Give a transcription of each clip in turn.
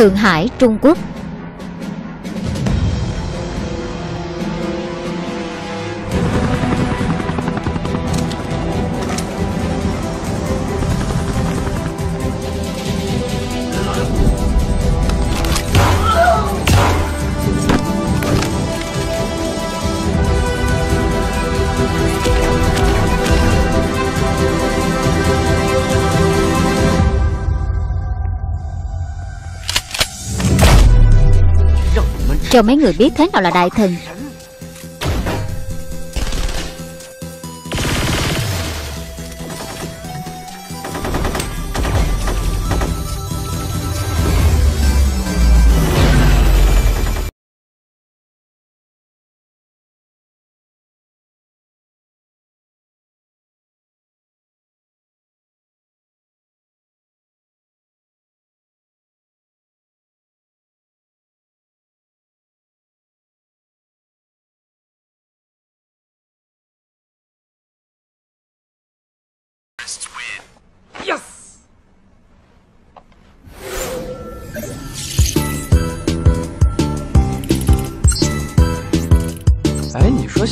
Thượng Hải, Trung Quốc. Cho mấy người biết thế nào là đại thần.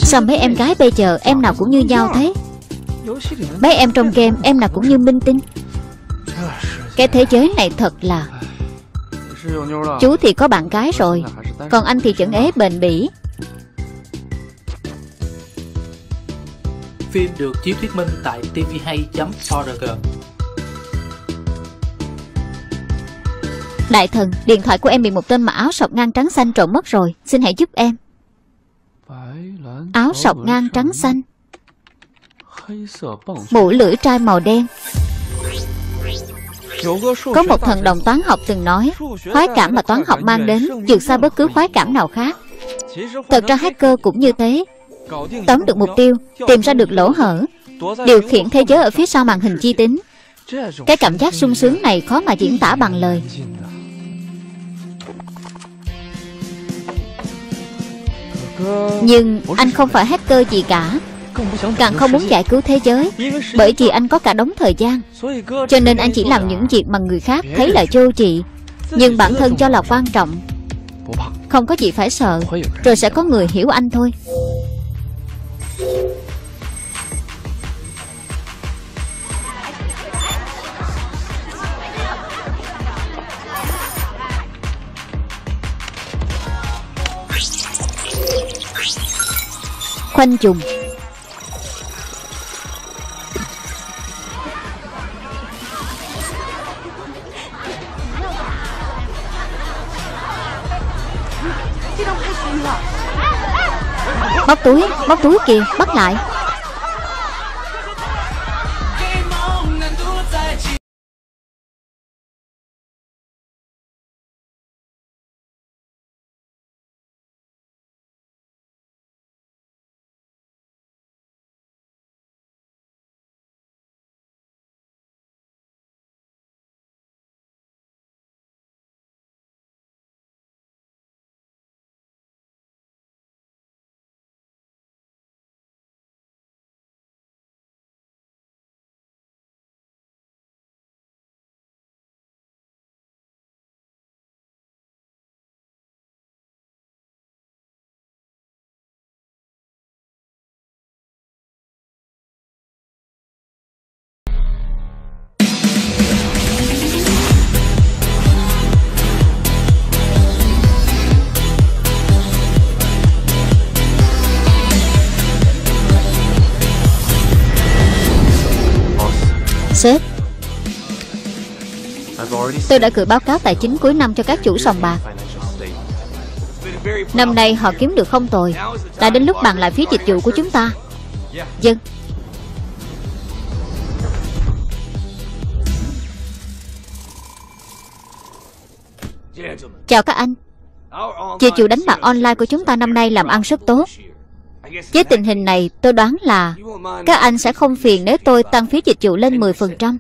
Sao mấy em gái bây giờ em nào cũng như nhau thế? Mấy em trong game em nào cũng như minh tinh. Cái thế giới này thật là Chú thì có bạn gái rồi Còn anh thì chẳng ế bền bỉ. Phim được chiếu thuyết minh tại tvhay.org Đại thần, điện thoại của em bị một tên mặc áo sọc ngang trắng xanh trộm mất rồi. Xin hãy giúp em Áo sọc ngang trắng xanh. Mũ lưỡi trai màu đen. Có một thần đồng toán học từng nói Khoái cảm mà toán học mang đến vượt xa bất cứ khoái cảm nào khác. Thật ra hacker cũng như thế. Tóm được mục tiêu Tìm ra được lỗ hở Điều khiển thế giới ở phía sau màn hình chi tính. Cái cảm giác sung sướng này khó mà diễn tả bằng lời Nhưng anh không phải hacker gì cả. Càng không muốn giải cứu thế giới, Bởi vì anh có cả đống thời gian. Cho nên anh chỉ làm những việc mà người khác thấy là vô trị Nhưng bản thân cho là quan trọng. Không có gì phải sợ, Rồi sẽ có người hiểu anh thôi. Khoanh trùng Móc túi, móc túi kìa, bắt lại. Tôi đã gửi báo cáo tài chính cuối năm cho các chủ sòng bạc. Năm nay họ kiếm được không tồi. Đã đến lúc bàn lại phí dịch vụ của chúng ta. Dân Chào các anh. Dịch vụ đánh bạc online của chúng ta năm nay làm ăn rất tốt. Với tình hình này, tôi đoán là Các anh sẽ không phiền nếu tôi tăng phí dịch vụ lên 10%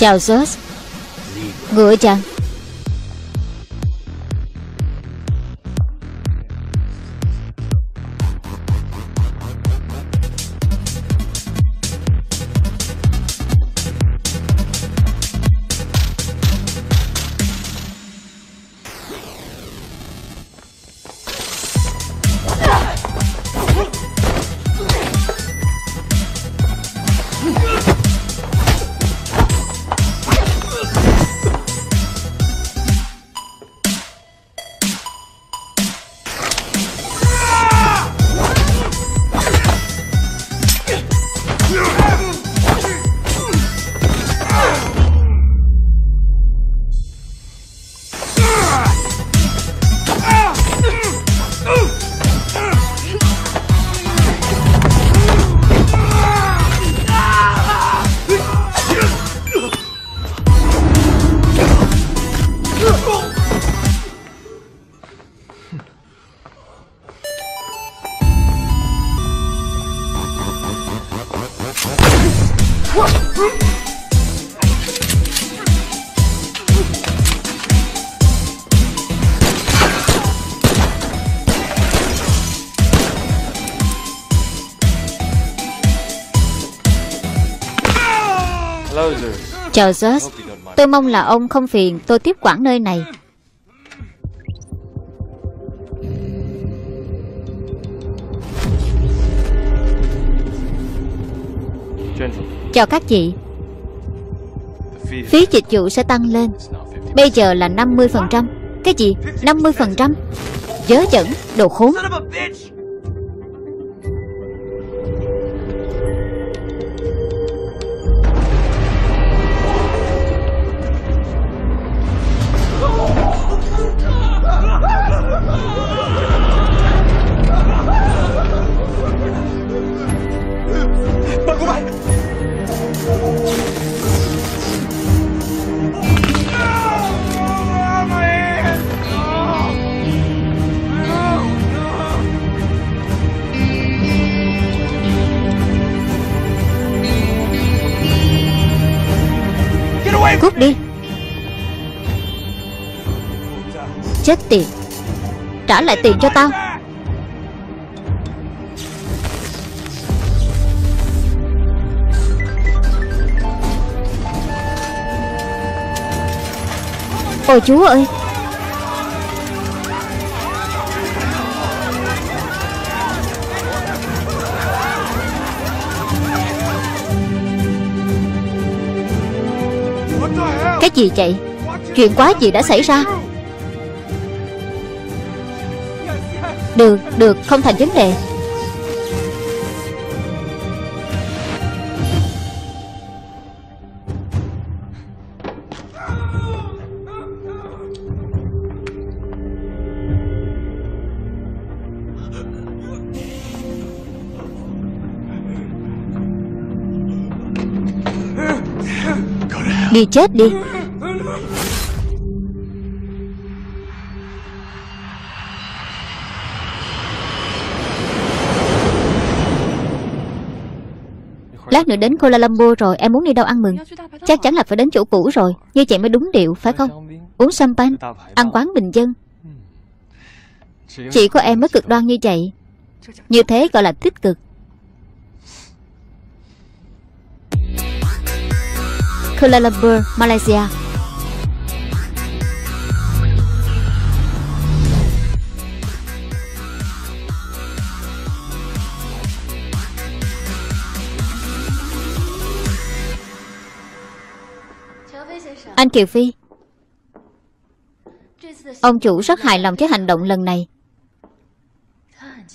Chào George Ngựa chàng. Chào Zeus Tôi mong là ông không phiền tôi tiếp quản nơi này. Chào các chị. Phí dịch vụ sẽ tăng lên. Bây giờ là 50% Cái gì? 50% Dớ dẫn, đồ khốn. Cút đi. Chết tiệt. Trả lại tiền cho tao. Ôi chúa ơi. Cái gì vậy? Chuyện quá gì đã xảy ra? Được, được, không thành vấn đề. Đi chết đi. Lát nữa đến Kuala Lumpur rồi, Em muốn đi đâu ăn mừng? Chắc chắn là phải đến chỗ cũ rồi, Như vậy mới đúng điệu, phải không? Uống champagne, Ăn quán bình dân. Chỉ có em mới cực đoan như vậy. Như thế gọi là tích cực. Kuala Lumpur, Malaysia. Anh Kiều Phi. Ông chủ rất hài lòng với hành động lần này.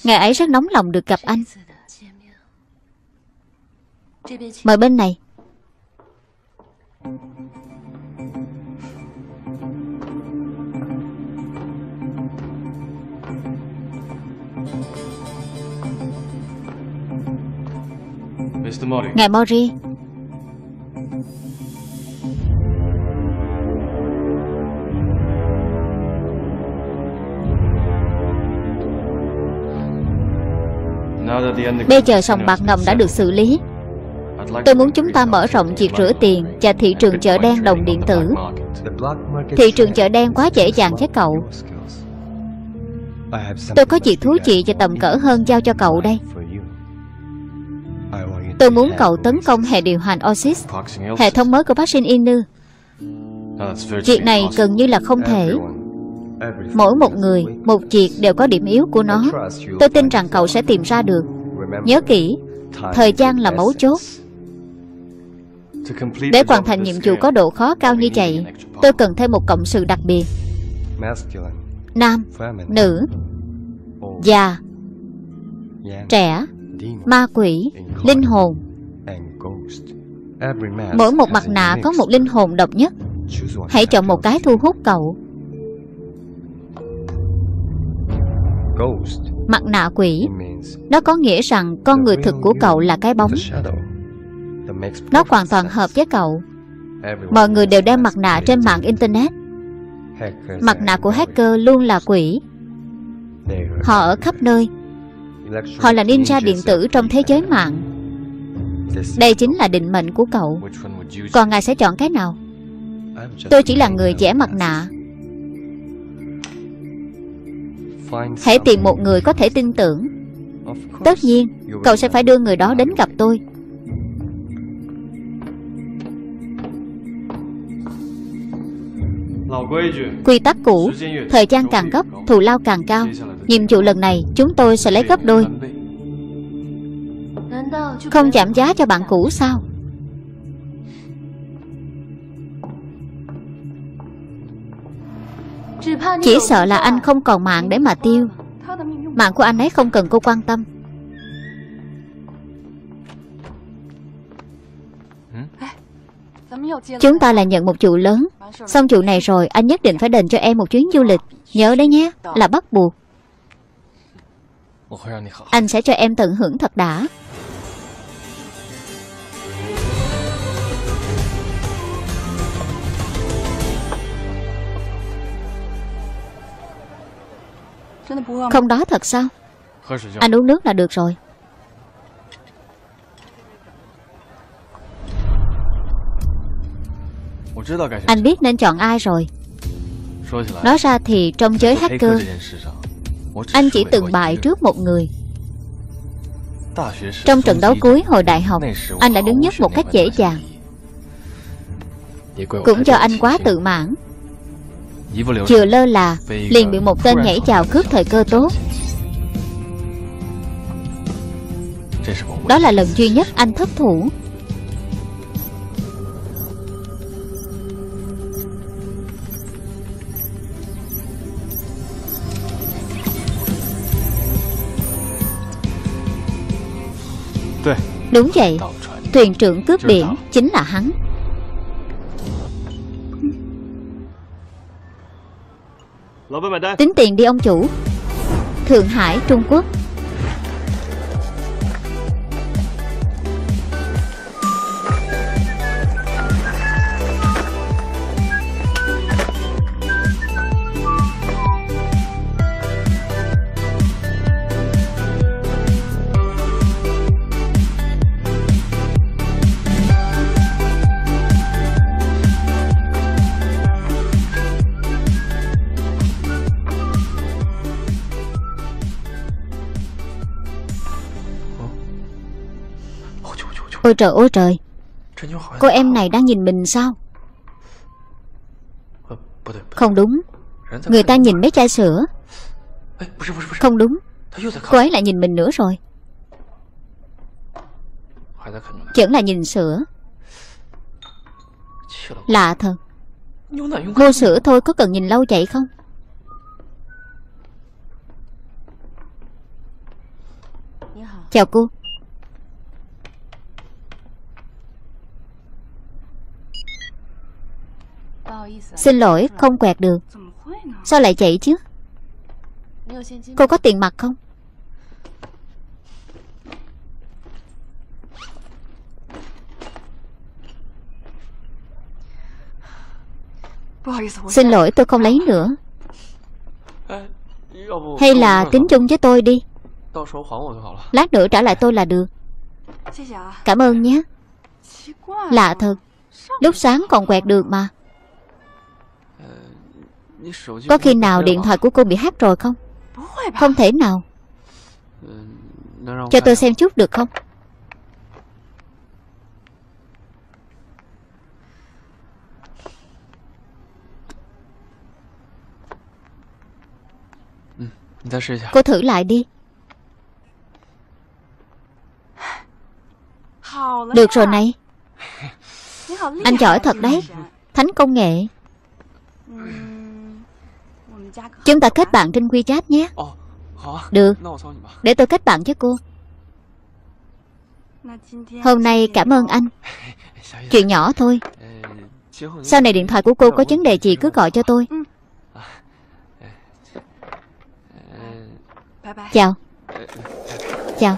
Ngày ấy rất nóng lòng được gặp anh. Mời bên này. Ngài Mori. Bây giờ sòng bạc ngầm đã được xử lý Tôi muốn chúng ta mở rộng việc rửa tiền Và thị trường chợ đen đồng điện tử. Thị trường chợ đen quá dễ dàng với cậu. Tôi có việc thú vị và tầm cỡ hơn giao cho cậu đây. Tôi muốn cậu tấn công hệ điều hành Oasis Hệ thống mới của Passion Inu. Việc này gần như là không thể. Mỗi một người, một việc đều có điểm yếu của nó. Tôi tin rằng cậu sẽ tìm ra được. Nhớ kỹ Thời gian là mấu chốt. Để hoàn thành nhiệm vụ có độ khó cao như vậy Tôi cần thêm một cộng sự đặc biệt. Nam, nữ, già, trẻ, ma quỷ, linh hồn. Mỗi một mặt nạ có một linh hồn độc nhất. Hãy chọn một cái thu hút cậu. Mặt nạ quỷ. Nó có nghĩa rằng con người thực của cậu là cái bóng Nó hoàn toàn hợp với cậu. Mọi người đều đeo mặt nạ trên mạng Internet. Mặt nạ của hacker luôn là quỷ. Họ ở khắp nơi. Họ là ninja điện tử trong thế giới mạng. Đây chính là định mệnh của cậu. Còn ngài sẽ chọn cái nào? Tôi chỉ là người trẻ mặt nạ. Hãy tìm một người có thể tin tưởng. Tất nhiên Cậu sẽ phải đưa người đó đến gặp tôi Quy tắc cũ Thời gian càng gấp Thù lao càng cao. Nhiệm vụ lần này Chúng tôi sẽ lấy gấp đôi. Không giảm giá cho bạn cũ sao? Chỉ sợ là anh không còn mạng để mà tiêu. Mạng của anh ấy không cần cô quan tâm Chúng ta là nhận một vụ lớn. Xong vụ này rồi, Anh nhất định phải đền cho em một chuyến du lịch. Nhớ đấy nhé, Là bắt buộc. Anh sẽ cho em tận hưởng thật đã. Không đó thật sao? Anh uống nước là được rồi. Anh biết nên chọn ai rồi? Nói ra thì trong giới hacker Anh chỉ từng bại trước một người. Trong trận đấu cuối hồi đại học Anh đã đứng nhất một cách dễ dàng. Cũng do anh quá tự mãn. Vừa lơ là Liền bị một tên nhảy chào cướp thời cơ tốt. Đó là lần duy nhất anh thất thủ Đúng vậy. Thuyền trưởng cướp biển chính là hắn. Tính tiền đi ông chủ. Thượng Hải, Trung Quốc Ôi trời ôi trời. Cô em này đang nhìn mình sao? Không đúng. Người ta nhìn mấy chai sữa. Không đúng. Cô ấy lại nhìn mình nữa rồi. Vẫn là nhìn sữa. Lạ thật. Mua sữa thôi có cần nhìn lâu vậy không? Chào cô Xin lỗi không quẹt được. Sao lại chạy chứ? Cô có tiền mặt không? Xin lỗi, tôi không lấy nữa. Hay là tính chung với tôi đi. Lát nữa trả lại tôi là được. Cảm ơn nhé. Lạ thật. Lúc sáng còn quẹt được mà có khi nào điện thoại của cô bị hack rồi không? Không thể nào. Cho tôi xem chút được không? Cô thử lại đi. Được rồi này. Anh giỏi thật đấy. Thánh công nghệ Chúng ta kết bạn trên WeChat nhé. Được. Để tôi kết bạn với cô. Hôm nay cảm ơn anh. Chuyện nhỏ thôi. Sau này điện thoại của cô có vấn đề gì cứ gọi cho tôi. Chào. Chào.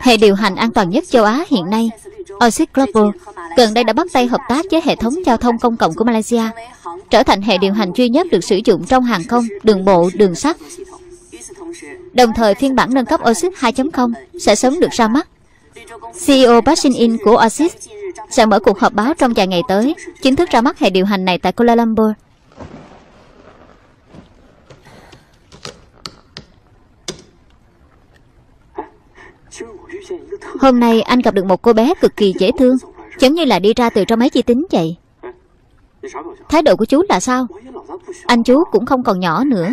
Hệ điều hành an toàn nhất châu Á hiện nay, Oasis Global, gần đây đã bắt tay hợp tác với hệ thống giao thông công cộng của Malaysia, trở thành hệ điều hành duy nhất được sử dụng trong hàng không, đường bộ, đường sắt. Đồng thời phiên bản nâng cấp Oasis 2.0 sẽ sớm được ra mắt. CEO Park Shin-in của Oasis sẽ mở cuộc họp báo trong vài ngày tới, chính thức ra mắt hệ điều hành này tại Kuala Lumpur. Hôm nay anh gặp được một cô bé cực kỳ dễ thương, Giống như là đi ra từ trong máy chi tính vậy. Thái độ của chú là sao? Anh chú cũng không còn nhỏ nữa.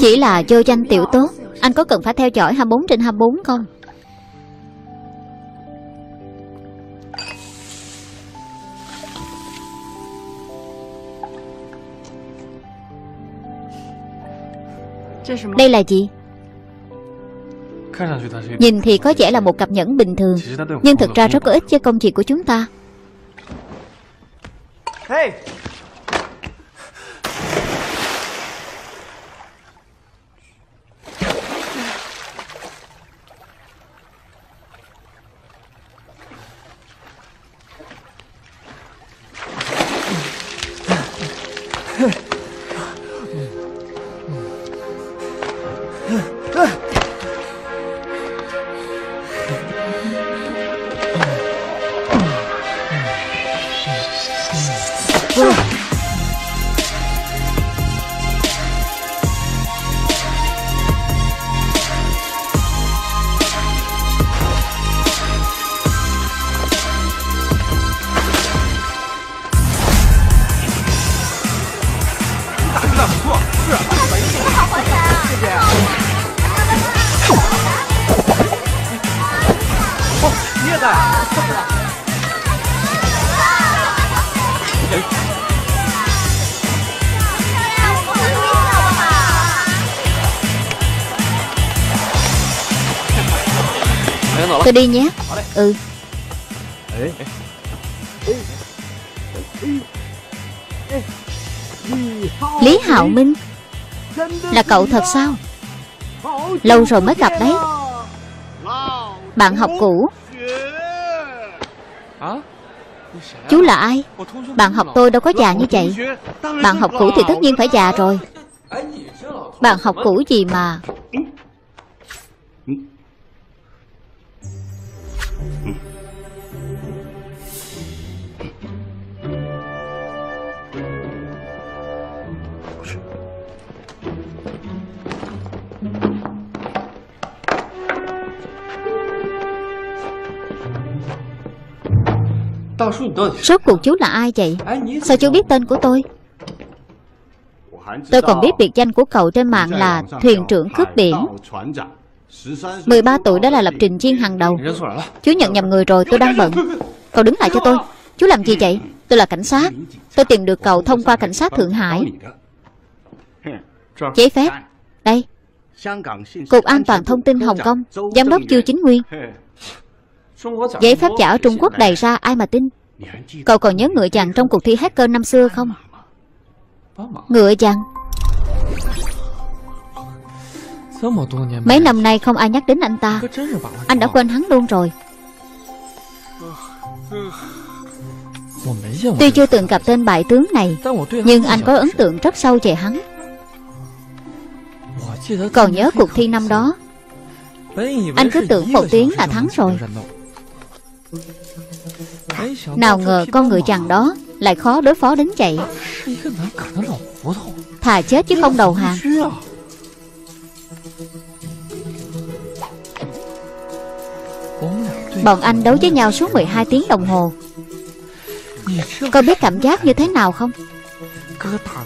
Chỉ là vô danh tiểu tốt, Anh có cần phải theo dõi 24 trên 24 không? Đây là gì? Nhìn thì có vẻ là một cặp nhẫn bình thường Nhưng thực ra rất có ích cho công việc của chúng ta đi nhé. Ừ. Lý Hạo Minh, Là cậu thật sao? Lâu rồi mới gặp đấy. Bạn học cũ. Chú là ai? Bạn học tôi đâu có già như vậy. Bạn học cũ thì tất nhiên phải già rồi. Bạn học cũ gì mà? Rốt cuộc chú là ai vậy? Sao chú biết tên của tôi? Tôi còn biết biệt danh của cậu trên mạng là Thuyền trưởng cướp biển. 13 tuổi đã là lập trình viên hàng đầu. Chú nhận nhầm người rồi tôi đang bận. Cậu đứng lại cho tôi. Chú làm gì vậy? Tôi là cảnh sát. Tôi tìm được cậu thông qua cảnh sát Thượng Hải. Giấy phép. Đây. Cục An toàn Thông tin Hồng Kông Giám đốc Chu Chính Nguyên Giấy phép giả ở Trung Quốc đầy ra ai mà tin? Cậu còn nhớ ngựa chàng trong cuộc thi hacker năm xưa không? Ngựa chàng. Mấy năm nay không ai nhắc đến anh ta. Anh đã quên hắn luôn rồi. Tuy chưa từng gặp tên bại tướng này Nhưng anh có ấn tượng rất sâu về hắn. Còn nhớ cuộc thi năm đó? Anh cứ tưởng một tiếng là thắng rồi Nào ngờ con người chàng đó Lại khó đối phó đến vậy. Thà chết chứ không đầu hàng. Bọn anh đấu với nhau suốt 12 tiếng đồng hồ. Có biết cảm giác như thế nào không?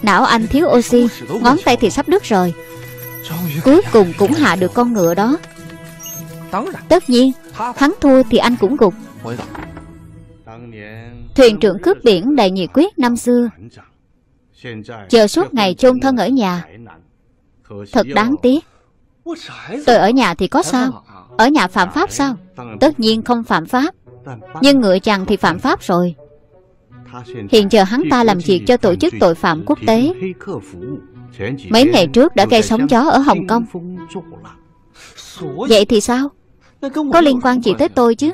Não anh thiếu oxy Ngón tay thì sắp đứt rồi. Cuối cùng cũng hạ được con ngựa đó. Tất nhiên Thắng thua thì anh cũng gục Thuyền trưởng cướp biển đầy nhiệt quyết năm xưa. Chờ suốt ngày chôn thân ở nhà. Thật đáng tiếc. Tôi ở nhà thì có sao? Ở nhà phạm pháp sao? Tất nhiên không phạm pháp. Nhưng ngựa chàng thì phạm pháp rồi. Hiện giờ hắn ta làm việc cho tổ chức tội phạm quốc tế. Mấy ngày trước đã gây sóng gió ở Hồng Kông. Vậy thì sao? Có liên quan gì tới tôi chứ?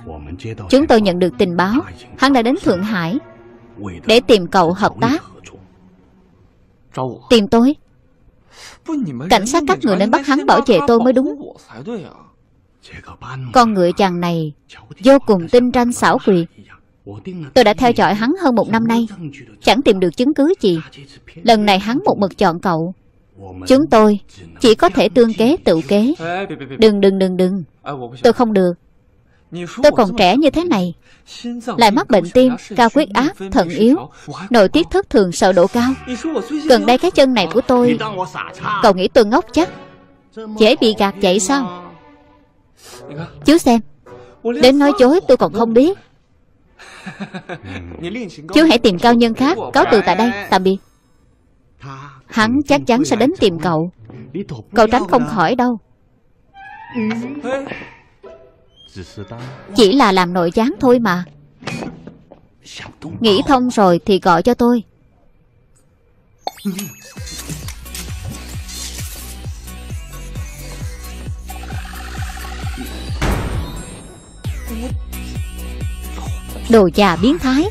Chúng tôi nhận được tình báo. Hắn đã đến Thượng Hải Để tìm cậu hợp tác. Tìm tôi. Cảnh sát các người nên bắt hắn bảo vệ tôi mới đúng. Con ngựa chàng này Vô cùng tinh tranh xảo quyệt. Tôi đã theo dõi hắn hơn một năm nay. Chẳng tìm được chứng cứ gì. Lần này hắn một mực chọn cậu. Chúng tôi chỉ có thể tương kế tự kế. Đừng đừng đừng đừng Tôi không được。Tôi còn trẻ như thế này Lại mắc bệnh tim, cao huyết áp, thận yếu Nội tiết thất thường sợ độ cao Gần đây cái chân này của tôi Cậu nghĩ tôi ngốc chắc Dễ bị gạt vậy sao Chú xem Đến nói dối tôi còn không biết Chú hãy tìm cao nhân khác Cáo từ tại đây, tạm biệt。Hắn chắc chắn sẽ đến tìm cậu Cậu tránh không khỏi đâu chỉ là làm nội gián thôi mà. Nghĩ thông rồi thì gọi cho tôi. Đồ già biến thái.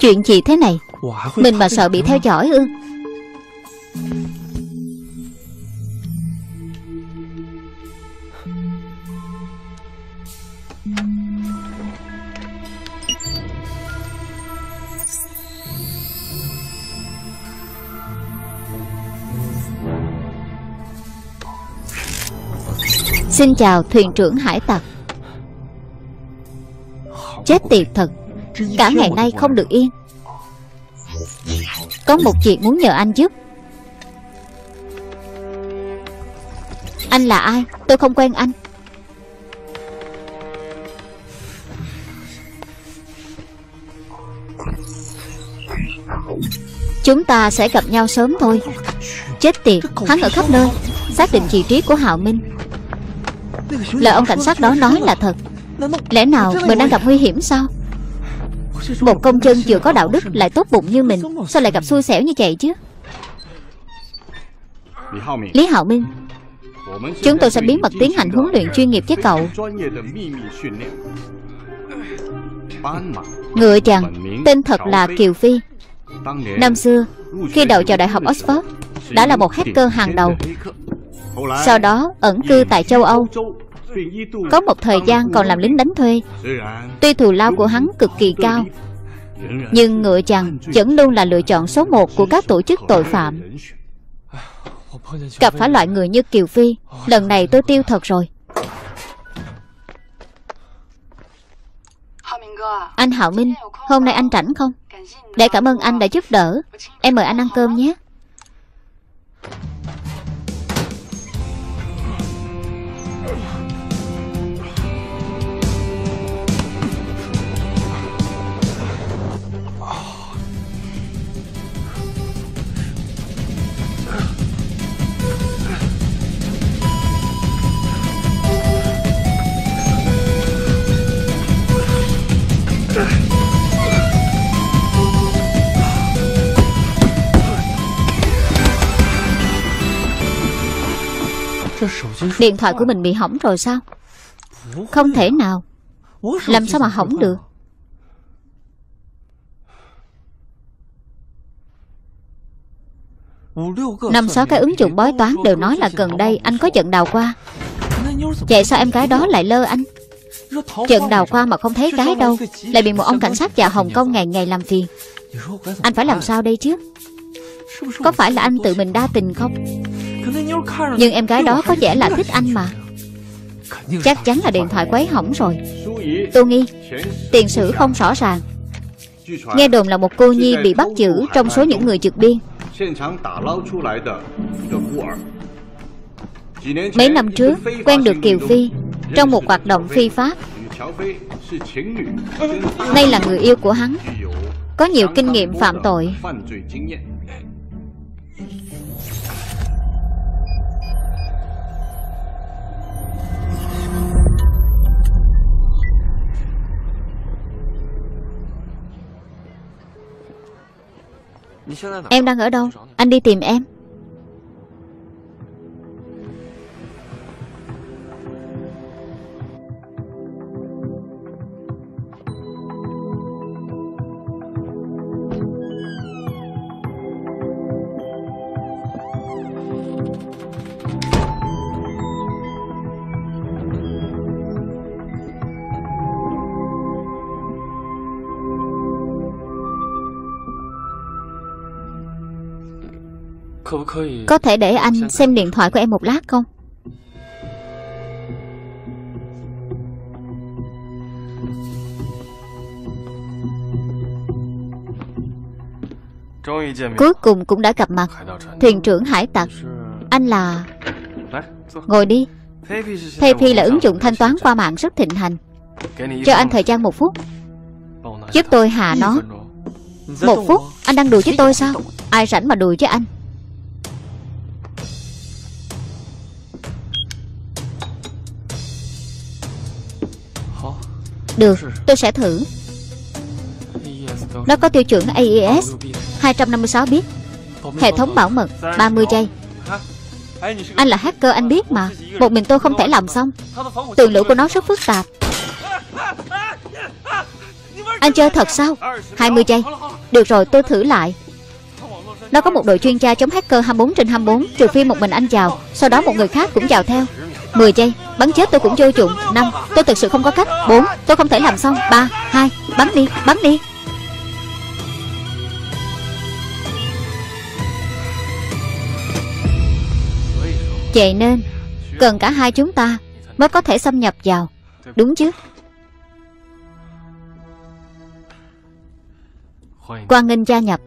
Chuyện gì thế này? Mình mà sợ bị theo dõi ư? Xin chào thuyền trưởng hải tặc. Chết tiệt thật Cả ngày nay không được yên. Có một chuyện muốn nhờ anh giúp. Anh là ai? Tôi không quen anh. Chúng ta sẽ gặp nhau sớm thôi. Chết tiệt, Hắn ở khắp nơi. Xác định vị trí của Hạo Minh. Lời ông cảnh sát đó nói là thật. Lẽ nào mình đang gặp nguy hiểm sao? Một công chân vừa có đạo đức Lại tốt bụng như mình, Sao lại gặp xui xẻo như vậy chứ? Lý Hạo Minh, Chúng tôi sẽ bí mật tiến hành huấn luyện chuyên nghiệp với cậu. Ngựa chàng Tên thật là Kiều Phi. Năm xưa, Khi đậu vào Đại học Oxford, Đã là một hacker hàng đầu. Sau đó, ẩn cư tại châu Âu. Có một thời gian còn làm lính đánh thuê. Tuy thù lao của hắn cực kỳ cao, Nhưng ngựa chằn vẫn luôn là lựa chọn số một của các tổ chức tội phạm. Gặp phải loại người như Kiều Phi, Lần này tôi tiêu thật rồi. Anh Hạo Minh, Hôm nay anh rảnh không? Để cảm ơn anh đã giúp đỡ. Em mời anh ăn cơm nhé. Điện thoại của mình bị hỏng rồi sao? Không thể nào. Làm sao mà hỏng được? Năm sáu cái ứng dụng bói toán đều nói là gần đây anh có trận đào qua. Vậy sao em gái đó lại lơ anh? Trận đào qua mà không thấy cái đâu. Lại bị một ông cảnh sát già Hồng Kông ngày ngày làm phiền. Anh phải làm sao đây chứ? Có phải là anh tự mình đa tình không Nhưng em gái đó có vẻ là thích anh mà. Chắc chắn là điện thoại quấy hỏng rồi. Tô Nghi Tiền sử không rõ ràng. Nghe đồn là một cô nhi bị bắt giữ Trong số những người vượt biên. Mấy năm trước Quen được Kiều Phi Trong một hoạt động phi pháp. Đây là người yêu của hắn Có nhiều kinh nghiệm phạm tội Em đang ở đâu? Anh đi tìm em. Có thể để anh xem điện thoại của em một lát không? Cuối cùng cũng đã gặp mặt. Thuyền trưởng hải tặc. Anh là Ngồi đi. PayPay là ứng dụng thanh toán qua mạng rất thịnh hành. Cho anh thời gian một phút. Giúp tôi hạ nó. Một phút Anh đang đùa với tôi sao? Ai rảnh mà đùa với anh Được, tôi sẽ thử. Nó có tiêu chuẩn AES 256 bit. Hệ thống bảo mật 30 giây. Anh là hacker anh biết mà. Một mình tôi không thể làm xong. Tường lửa của nó rất phức tạp. Anh chơi thật sao? 20 giây. Được rồi tôi thử lại. Nó có một đội chuyên gia chống hacker 24 trên 24 Trừ phi một mình anh vào Sau đó một người khác cũng vào theo. 10 giây Bắn chết tôi cũng vô dụng. 5 Tôi thực sự không có cách. 4 Tôi không thể làm xong. 3 2 Bắn đi Bắn đi. Vậy nên, Cần cả hai chúng ta Mới có thể xâm nhập vào. Đúng chứ? Quang nghênh gia nhập.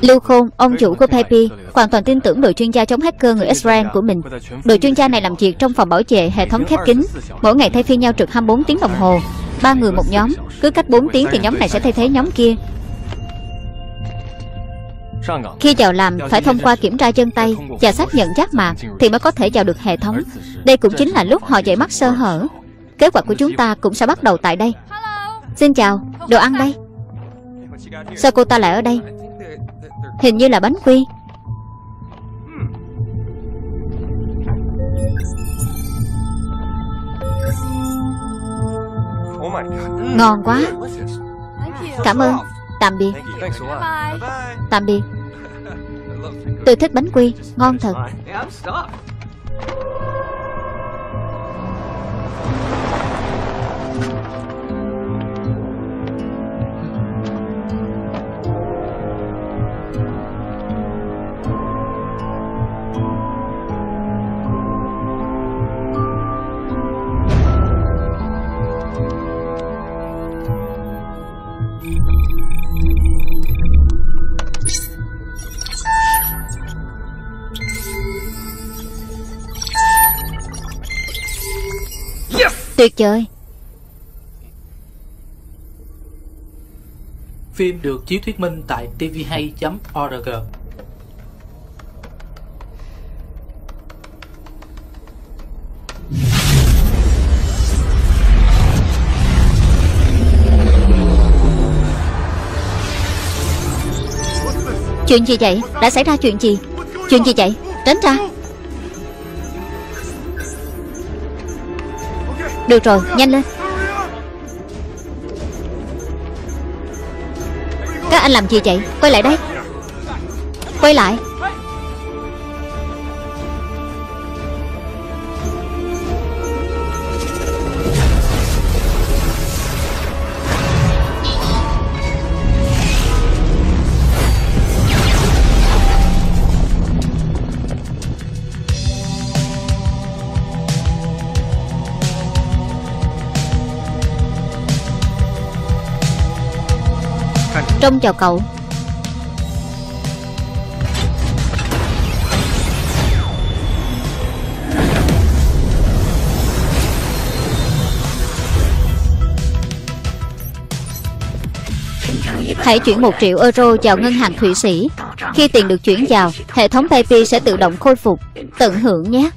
Lưu Khôn, ông chủ của Pepe, hoàn toàn tin tưởng đội chuyên gia chống hacker người Israel của mình. Đội chuyên gia này làm việc trong phòng bảo vệ hệ thống khép kín, mỗi ngày thay phiên nhau trực 24 tiếng đồng hồ. Ba người một nhóm, cứ cách 4 tiếng thì nhóm này sẽ thay thế nhóm kia. Khi vào làm phải thông qua kiểm tra chân tay và xác nhận giác mạc thì mới có thể vào được hệ thống. Đây cũng chính là lúc họ dậy mắt sơ hở. Kế hoạch của chúng ta cũng sẽ bắt đầu tại đây. Xin chào, đồ ăn đây. Sao cô ta lại ở đây Hình như là bánh quy. Ngon quá. Cảm ơn. Tạm biệt. Tạm biệt. Tôi thích bánh quy. Ngon thật. Tuyệt vời Phim được chiếu thuyết minh tại tvhay.org Chuyện gì vậy? Đã xảy ra chuyện gì? Chuyện gì vậy? Tránh ra Được rồi, nhanh lên. Các anh làm gì vậy? Quay lại đây Quay lại. Trông chào cậu. Hãy chuyển 1 triệu euro vào ngân hàng Thụy Sĩ. Khi tiền được chuyển vào, Hệ thống PayPay sẽ tự động khôi phục. Tận hưởng nhé.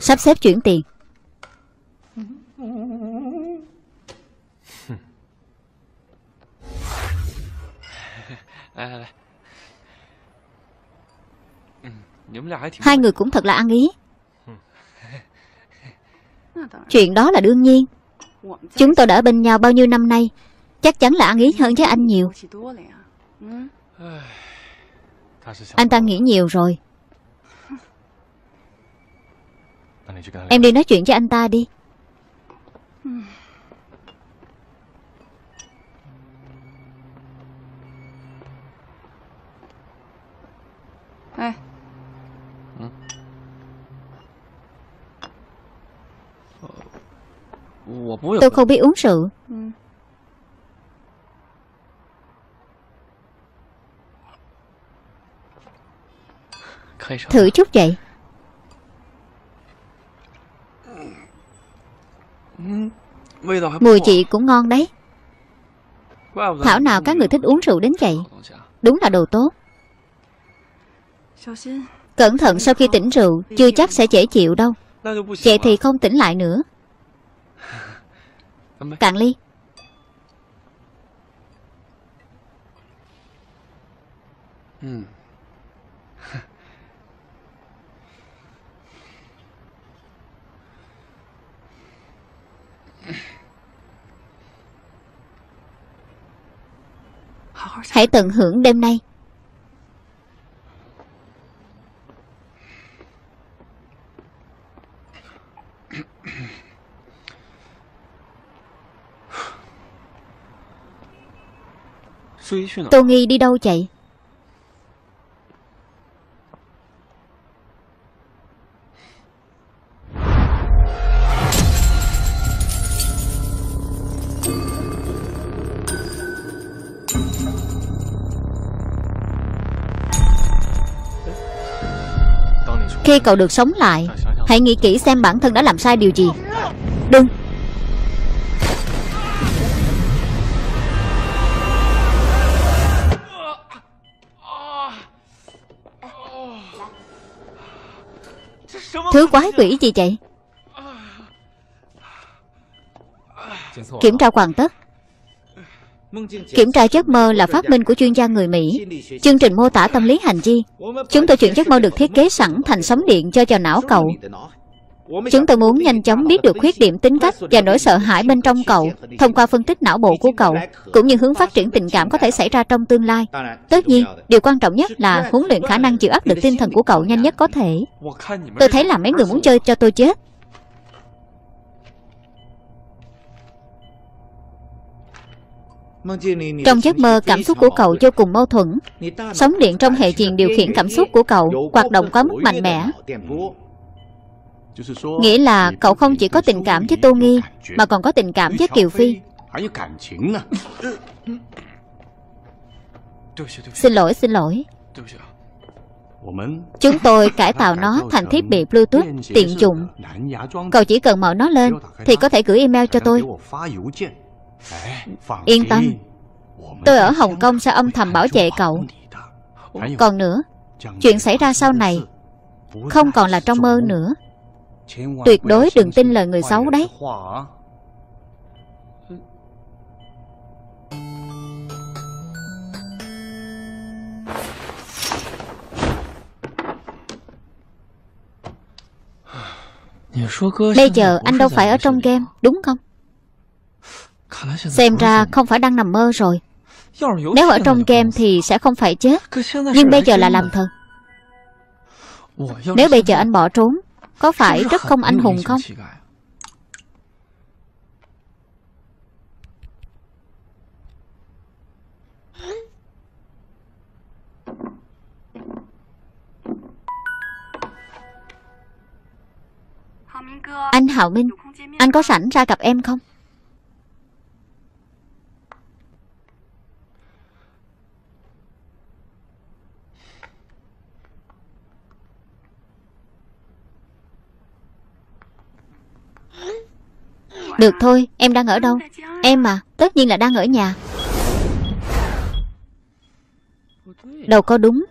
Sắp xếp chuyển tiền. Hai người cũng thật là ăn ý. Chuyện đó là đương nhiên. Chúng tôi đã ở bên nhau bao nhiêu năm nay Chắc chắn là ăn ý hơn với anh nhiều. Anh ta nghĩ nhiều rồi. Em đi nói chuyện với anh ta đi Tôi không biết uống rượu Thử chút vậy. Mùi chị cũng ngon đấy. Thảo nào các người thích uống rượu đến vậy? Đúng là đồ tốt Cẩn thận sau khi tỉnh rượu Chưa chắc sẽ dễ chịu đâu. Vậy thì không tỉnh lại nữa. Cạn ly. Ừ. Hãy tận hưởng đêm nay Tô Nghi đi đâu chạy Khi cậu được sống lại Hãy nghĩ kỹ xem bản thân đã làm sai điều gì. Đừng Thứ quái quỷ gì vậy? Kiểm tra hoàn tất. Kiểm tra giấc mơ là phát minh của chuyên gia người Mỹ. Chương trình mô tả tâm lý hành vi. Chúng tôi chuyển giấc mơ được thiết kế sẵn thành sóng điện cho vào não cậu. Chúng tôi muốn nhanh chóng biết được khuyết điểm tính cách và nỗi sợ hãi bên trong cậu thông qua phân tích não bộ của cậu, cũng như hướng phát triển tình cảm có thể xảy ra trong tương lai. Tất nhiên, điều quan trọng nhất là huấn luyện khả năng chịu áp lực tinh thần của cậu nhanh nhất có thể. Tôi thấy là mấy người muốn chơi cho tôi chết. Trong giấc mơ, cảm xúc của cậu vô cùng mâu thuẫn. Sóng điện trong hệ truyền điều khiển cảm xúc của cậu hoạt động quá mức mạnh mẽ. Nghĩa là cậu không chỉ có tình cảm với Tô Nghi Mà còn có tình cảm với Kiều Phi. Xin lỗi, xin lỗi. Chúng tôi cải tạo nó thành thiết bị Bluetooth tiện dụng. Cậu chỉ cần mở nó lên Thì có thể gửi email cho tôi. Yên tâm. Tôi ở Hồng Kông sẽ âm thầm bảo vệ cậu. Còn nữa Chuyện xảy ra sau này Không còn là trong mơ nữa Tuyệt đối đừng tin lời người xấu đấy. Bây giờ anh đâu phải ở trong game, Đúng không? Xem ra không phải đang nằm mơ rồi. Nếu ở trong game thì sẽ không phải chết. Nhưng bây giờ là làm thật. Nếu bây giờ anh bỏ trốn có phải rất không anh hùng không? Anh Hạo Minh Anh có sẵn ra gặp em không Được thôi, em đang ở đâu? Em mà, tất nhiên là đang ở nhà. Đâu có đúng.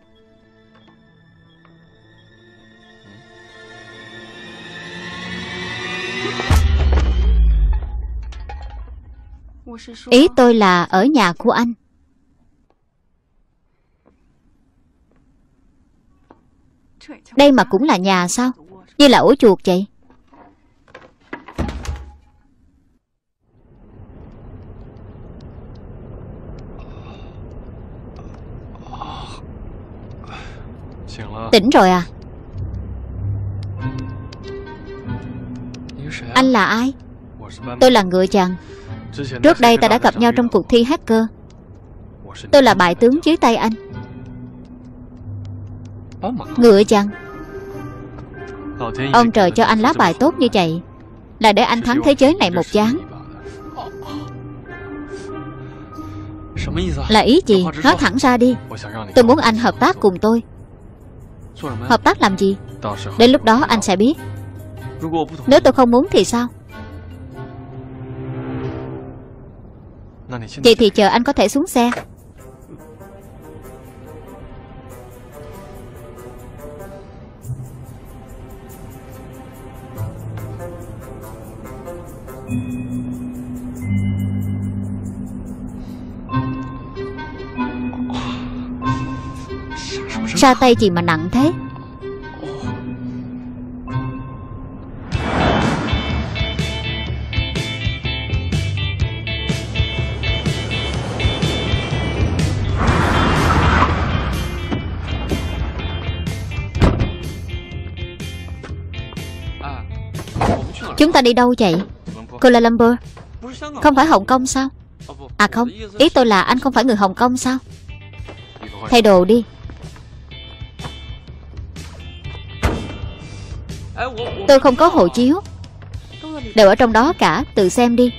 Ý tôi là ở nhà của anh. Đây mà cũng là nhà sao? Như là ổ chuột vậy? Tỉnh rồi à Anh là ai Tôi là ngựa chàng Trước đây ta đã gặp nhau trong cuộc thi hacker Tôi là bại tướng dưới tay anh Ngựa chăng Ông trời cho anh lá bài tốt như vậy Là để anh thắng thế giới này một chán Là ý gì Nói thẳng ra đi Tôi muốn anh hợp tác cùng tôi Hợp tác làm gì? Đến lúc đó anh sẽ biết. Nếu tôi không muốn thì sao? Vậy thì chờ anh có thể xuống xe Ra tay gì mà nặng thế? Chúng ta đi đâu vậy? Kuala Lumpur. Không phải Hồng Kông sao? À không, Ý tôi là anh không phải người Hồng Kông sao? Thay đồ đi. Tôi không có hộ chiếu. Đều ở trong đó cả, Tự xem đi.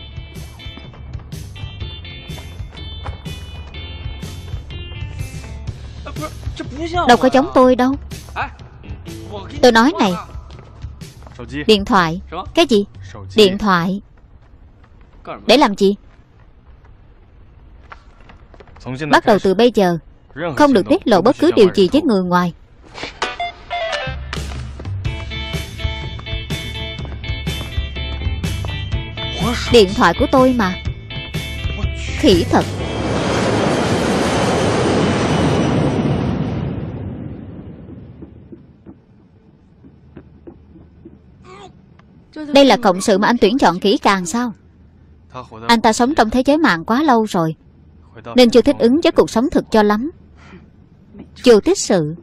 Đâu có giống tôi đâu. Tôi nói này. Điện thoại. Cái gì? Điện thoại. Để làm gì? Bắt đầu từ bây giờ. Không được tiết lộ bất cứ điều gì với người ngoài. Điện thoại của tôi mà. Khỉ thật. Đây là cộng sự mà anh tuyển chọn kỹ càng sao? Anh ta sống trong thế giới mạng quá lâu rồi, Nên chưa thích ứng với cuộc sống thực cho lắm. Chưa thích sự.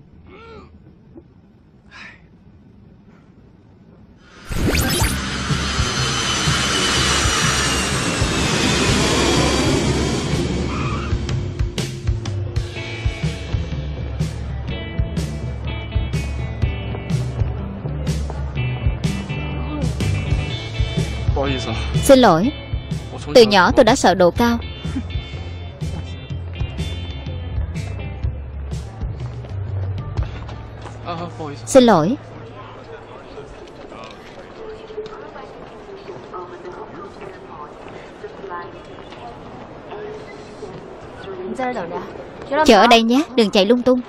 Xin lỗi. Từ nhỏ tôi đã sợ độ cao. Xin lỗi. Chờ ở đây nhé Đừng chạy lung tung.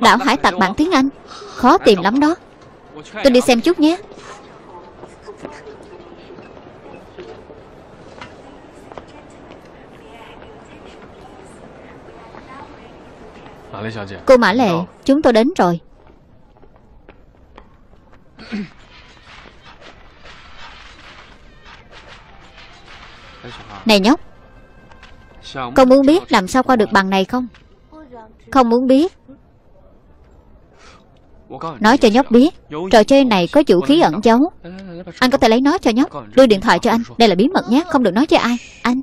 Đảo hải tặc bản tiếng Anh. Khó tìm lắm đó. Tôi đi xem chút nhé Cô Mã Lệ Chúng tôi đến rồi. Này nhóc Con muốn biết làm sao qua được bằng này không? Không muốn biết. Nói cho nhóc biết. Trò chơi này có vũ khí ẩn giấu. Anh có thể lấy nó cho nhóc. Đưa điện thoại cho anh. Đây là bí mật nhé Không được nói cho ai. Anh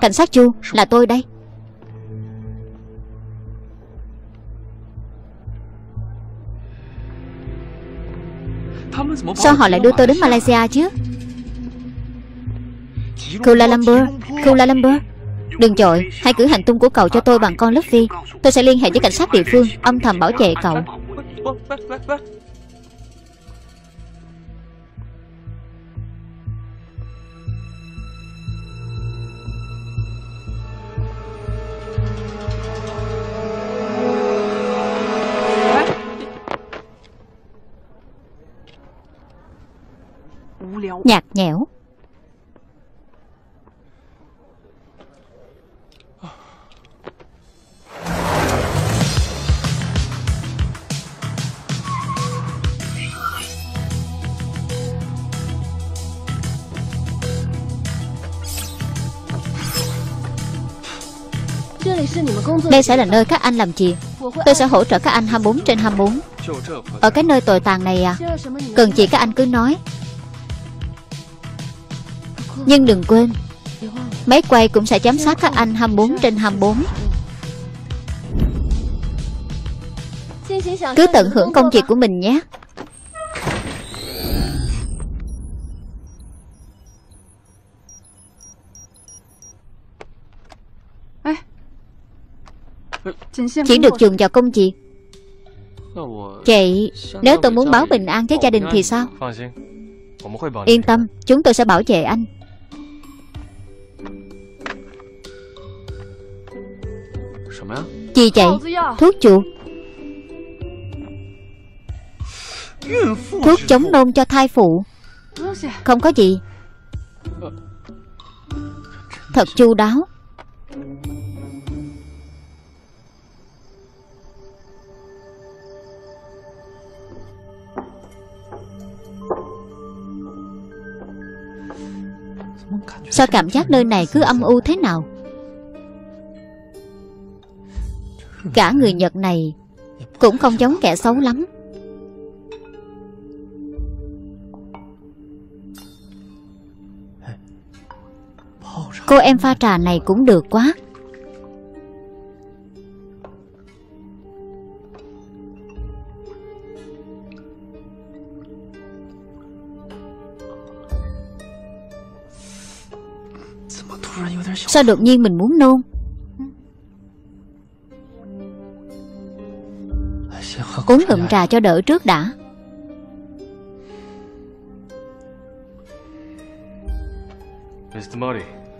Cảnh sát Chu là tôi đây Sao họ lại đưa tôi đến Malaysia chứ Kuala Lumpur Kuala Lumpur Đừng chội Hãy cử hành tung của cậu cho tôi bằng con lớp vi, Tôi sẽ liên hệ với cảnh sát địa phương Âm thầm bảo vệ cậu Nhạt nhẽo. Đây sẽ là nơi các anh làm việc Tôi sẽ hỗ trợ các anh 24 trên 24 Ở cái nơi tồi tàn này à? Cần gì các anh cứ nói Nhưng đừng quên Máy quay cũng sẽ giám sát các anh 24 trên 24 Cứ tận hưởng công việc của mình nhé. Chỉ được dùng vào công việc. Vậy Nếu tôi muốn báo bình an với gia đình thì sao? Yên tâm Chúng tôi sẽ bảo vệ anh Gì vậy? Thuốc chuột. Thuốc chống nôn cho thai phụ. Không có gì. Thật chu đáo. Sao cảm giác nơi này cứ âm u thế nào Cả người Nhật này Cũng không giống kẻ xấu lắm. Cô em pha trà này cũng được quá. Sao đột nhiên mình muốn nôn? Uống ngụm trà cho đỡ trước đã.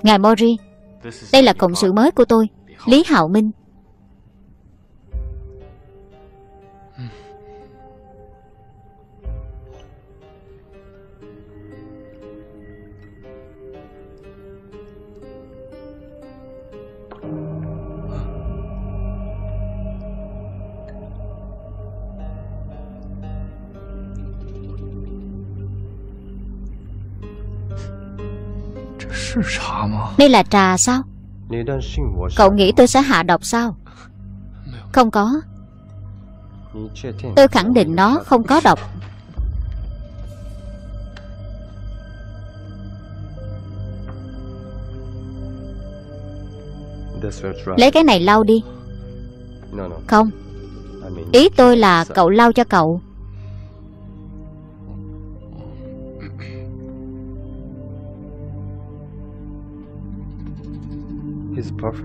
Ngài Mori Đây là cộng sự mới của tôi Lý Hạo Minh Đây là trà sao? Cậu nghĩ tôi sẽ hạ độc sao? Không. Có. Tôi khẳng định nó không có độc. Lấy cái này lau đi. Không. Ý tôi là cậu lau cho cậu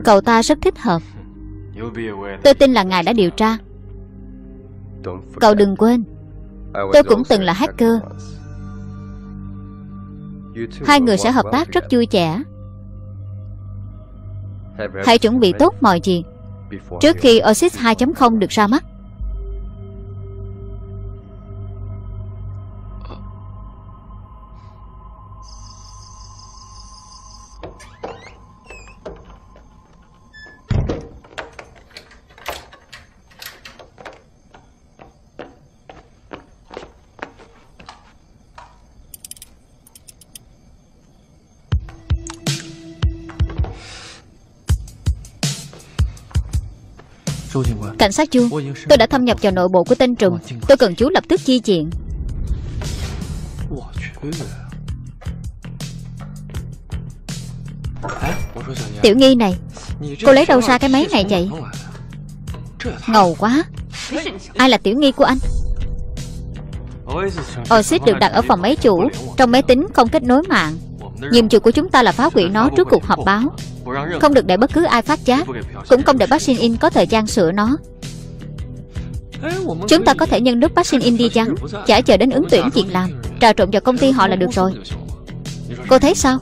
Cậu ta rất thích hợp. Tôi tin là ngài đã điều tra. Cậu đừng quên. Tôi cũng từng là hacker. Hai người sẽ hợp tác rất vui vẻ. Hãy chuẩn bị tốt mọi chuyện. Trước khi Oasis 2.0 được ra mắt Cảnh sát Chu Tôi đã thâm nhập vào nội bộ của tên trùm. Tôi cần chú lập tức chi chuyện Tiểu nghi này Cô lấy đâu ra cái máy này vậy? Ngầu quá. Ai là tiểu nghi của anh? Oasis được đặt ở phòng máy chủ. Trong máy tính không kết nối mạng. Nhiệm vụ của chúng ta là phá hủy nó trước cuộc họp báo Không được để bất cứ ai phát giác. Cũng không để bác Sinh In có thời gian sửa nó. Chúng ta có thể nhân lúc bác Sinh In đi trắng Chả chờ đến ứng tuyển việc làm Trà trộn vào công ty họ là được rồi. Cô thấy sao?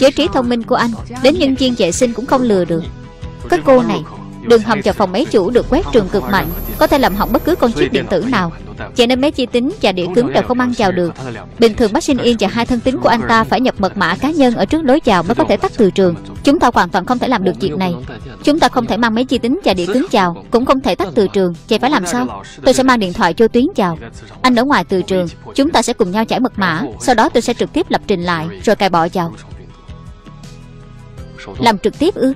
Với trí thông minh của anh Đến nhân viên vệ sinh cũng không lừa được. Cái cô này Đường hầm vào phòng máy chủ được quét trường cực mạnh, Có thể làm hỏng bất cứ con chip điện tử nào. Cho nên máy chi tính và đĩa cứng đều không ăn vào được. Bình thường Bác Sinh Yên và hai thân tính của anh ta Phải nhập mật mã cá nhân ở trước lối vào Mới có thể tắt từ trường. Chúng ta hoàn toàn không thể làm được việc này. Chúng ta không thể mang máy chi tính và đĩa cứng vào, Cũng không thể tắt từ trường. Vậy phải làm sao? Tôi sẽ mang điện thoại cho Tuyến vào. Anh ở ngoài từ trường, Chúng ta sẽ cùng nhau trải mật mã, Sau đó tôi sẽ trực tiếp lập trình lại, Rồi cài bỏ vào. Làm trực tiếp ư?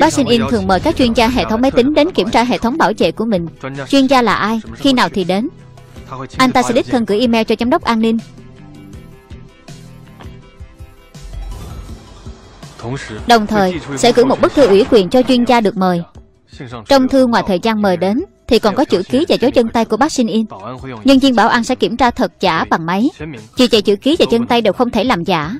Bác In thường mời các chuyên gia hệ thống máy tính đến kiểm tra hệ thống bảo vệ của mình. Chuyên gia là ai, khi nào thì đến? Anh ta sẽ đích thân gửi email cho giám đốc an ninh. Đồng thời sẽ gửi một bức thư ủy quyền cho chuyên gia được mời. Trong thư ngoài thời gian mời đến Thì còn có chữ ký và dấu chân tay của bác Sinh In Nhân viên bảo an sẽ kiểm tra thật giả bằng máy. Chỉ vậy chữ ký và chân tay đều không thể làm giả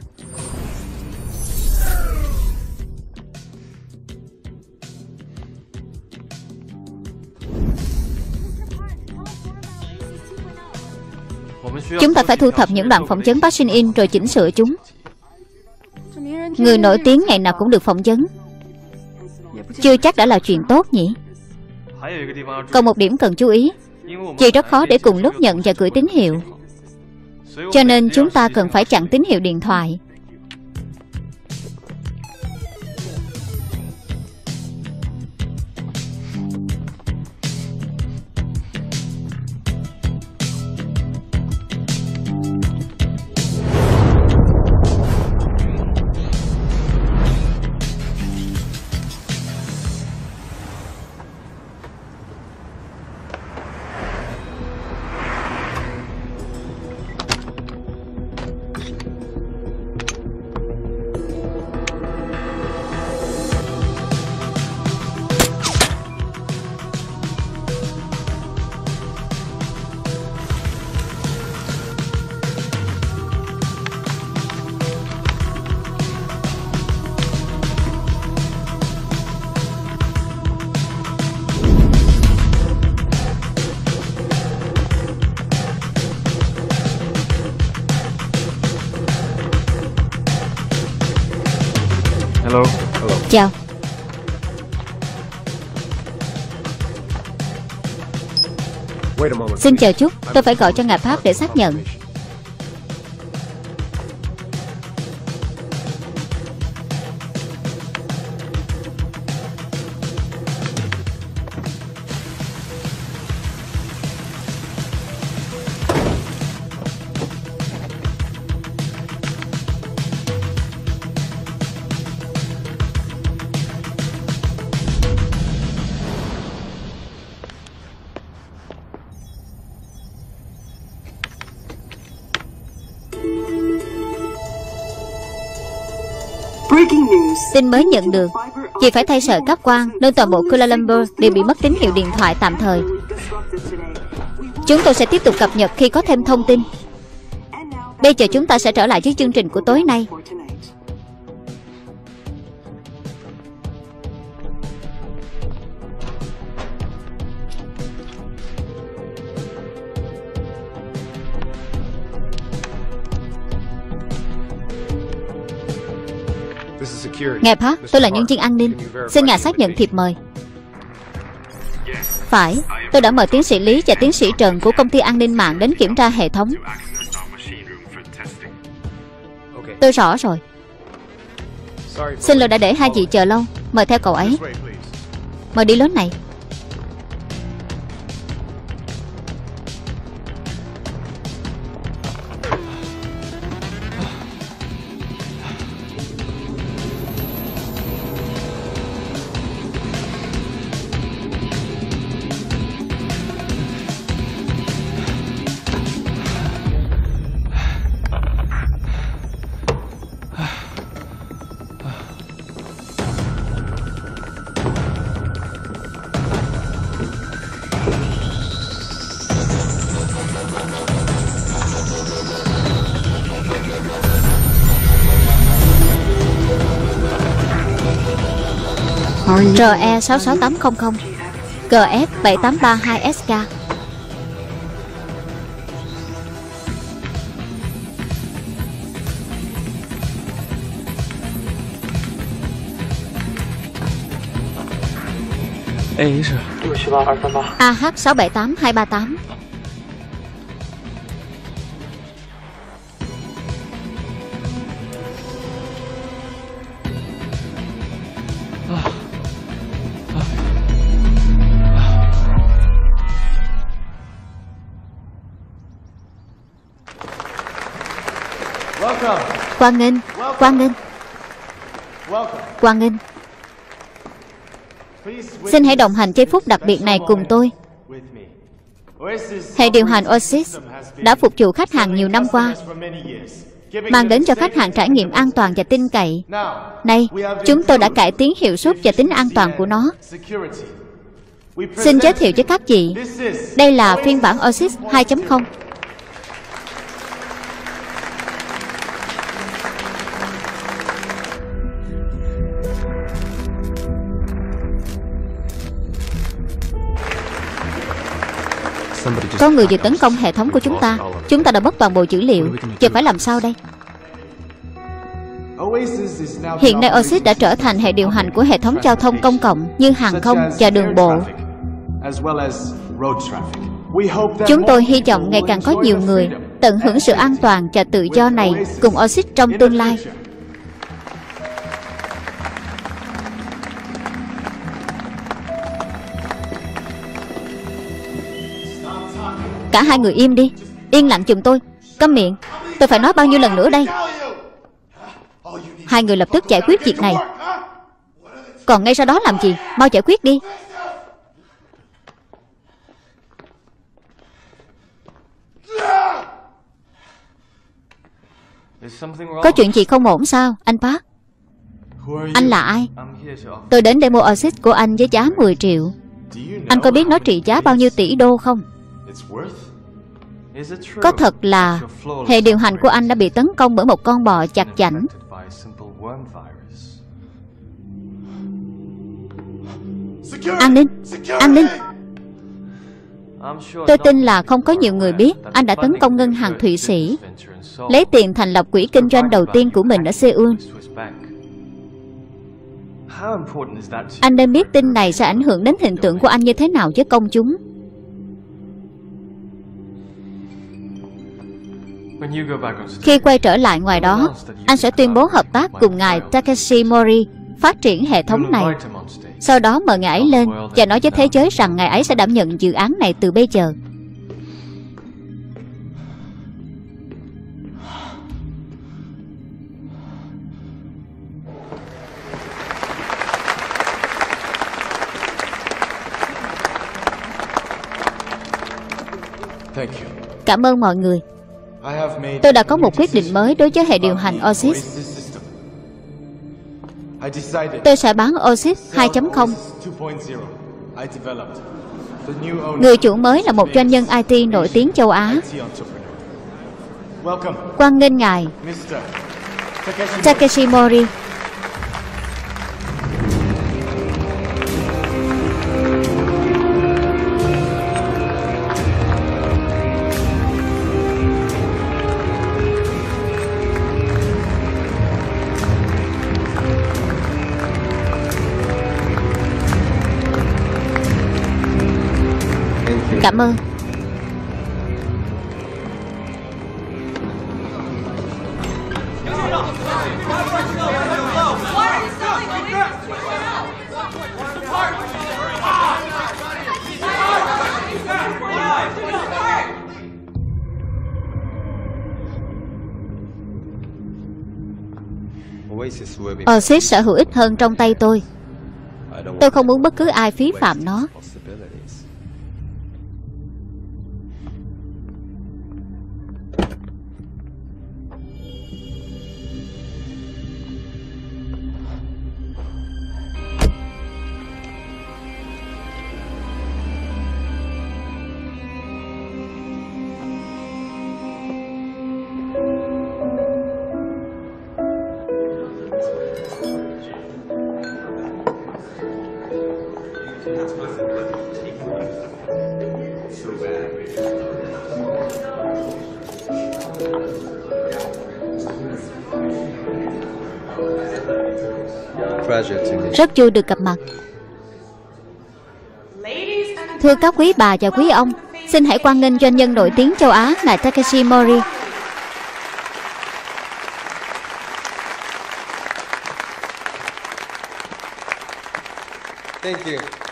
Chúng ta phải thu thập những đoạn phỏng vấn Passing In rồi chỉnh sửa chúng. Người nổi tiếng ngày nào cũng được phỏng vấn. Chưa chắc đã là chuyện tốt nhỉ? Còn một điểm cần chú ý Vì rất khó để cùng lúc nhận và gửi tín hiệu. Cho nên chúng ta cần phải chặn tín hiệu điện thoại Chào. Xin chờ chút Tôi phải gọi cho ngài Pháp để xác nhận Tin mới nhận được. Chị phải thay sợi cáp quang Nên toàn bộ Kuala Lumpur đều bị mất tín hiệu điện thoại tạm thời. Chúng tôi sẽ tiếp tục cập nhật khi có thêm thông tin. Bây giờ chúng ta sẽ trở lại với chương trình của tối nay. Nghe Park, tôi là nhân viên an ninh. Xin ngài xác nhận thiệp mời. Phải, tôi đã mời tiến sĩ Lý và tiến sĩ Trần của công ty an ninh mạng đến kiểm tra hệ thống. Tôi rõ rồi. Xin lỗi đã để hai vị chờ lâu. Mời theo cậu ấy. Mời đi lớn này. RE 66800 GF 7832SK Quang Nghênh Quang Nghênh. Quang Nghênh. Xin hãy đồng hành giây phút đặc biệt này cùng tôi. Hệ điều hành Oasis đã phục vụ khách hàng nhiều năm qua Mang đến cho khách hàng trải nghiệm an toàn và tin cậy. Nay, chúng tôi đã cải tiến hiệu suất và tính an toàn của nó. Xin giới thiệu với các chị. Đây là phiên bản Oasis 2.0 Có người vừa tấn công hệ thống của chúng ta Chúng ta đã mất toàn bộ dữ liệu Giờ phải làm sao đây Hiện nay Oasis đã trở thành hệ điều hành của hệ thống giao thông công cộng như hàng không và đường bộ. Chúng tôi hy vọng ngày càng có nhiều người tận hưởng sự an toàn và tự do này cùng Oasis trong tương lai. Cả hai người im đi. Yên lặng chùm tôi, Câm miệng. Tôi phải nói bao nhiêu lần nữa đây? Hai người lập tức giải quyết việc này. Còn ngay sau đó làm gì? Mau giải quyết đi. Có chuyện gì không ổn sao, Anh Park? Anh là ai? Tôi đến để mua oxit của anh với giá 10 triệu. Anh có biết nó trị giá bao nhiêu tỷ đô không? Có thật là Hệ điều hành của anh đã bị tấn công bởi một con bò chặt chảnh. An ninh An ninh Tôi tin là không có nhiều người biết Anh đã tấn công ngân hàng Thụy Sĩ. Lấy tiền thành lập quỹ kinh doanh đầu tiên của mình ở Seoul. Anh nên biết tin này sẽ ảnh hưởng đến hình tượng của anh như thế nào với công chúng Khi quay trở lại ngoài đó Anh sẽ tuyên bố hợp tác cùng ngài Takeshi Mori Phát triển hệ thống này. Sau đó mời ngài ấy lên Và nói với thế giới rằng ngài ấy sẽ đảm nhận dự án này từ bây giờ. Cảm ơn mọi người Tôi đã có một quyết định mới đối với hệ điều hành Oasis. Tôi sẽ bán Oasis 2.0 Người chủ mới là một doanh nhân IT nổi tiếng châu Á. Quan nghênh ngài. Takeshi Mori Cảm ơn. Oasis sẽ hữu ích hơn trong tay tôi. Tôi không muốn bất cứ ai phí phạm nó Rất vui được gặp mặt. Thưa các quý bà và quý ông Xin hãy quan nghênh doanh nhân nổi tiếng châu Á Ngài Takeshi Mori.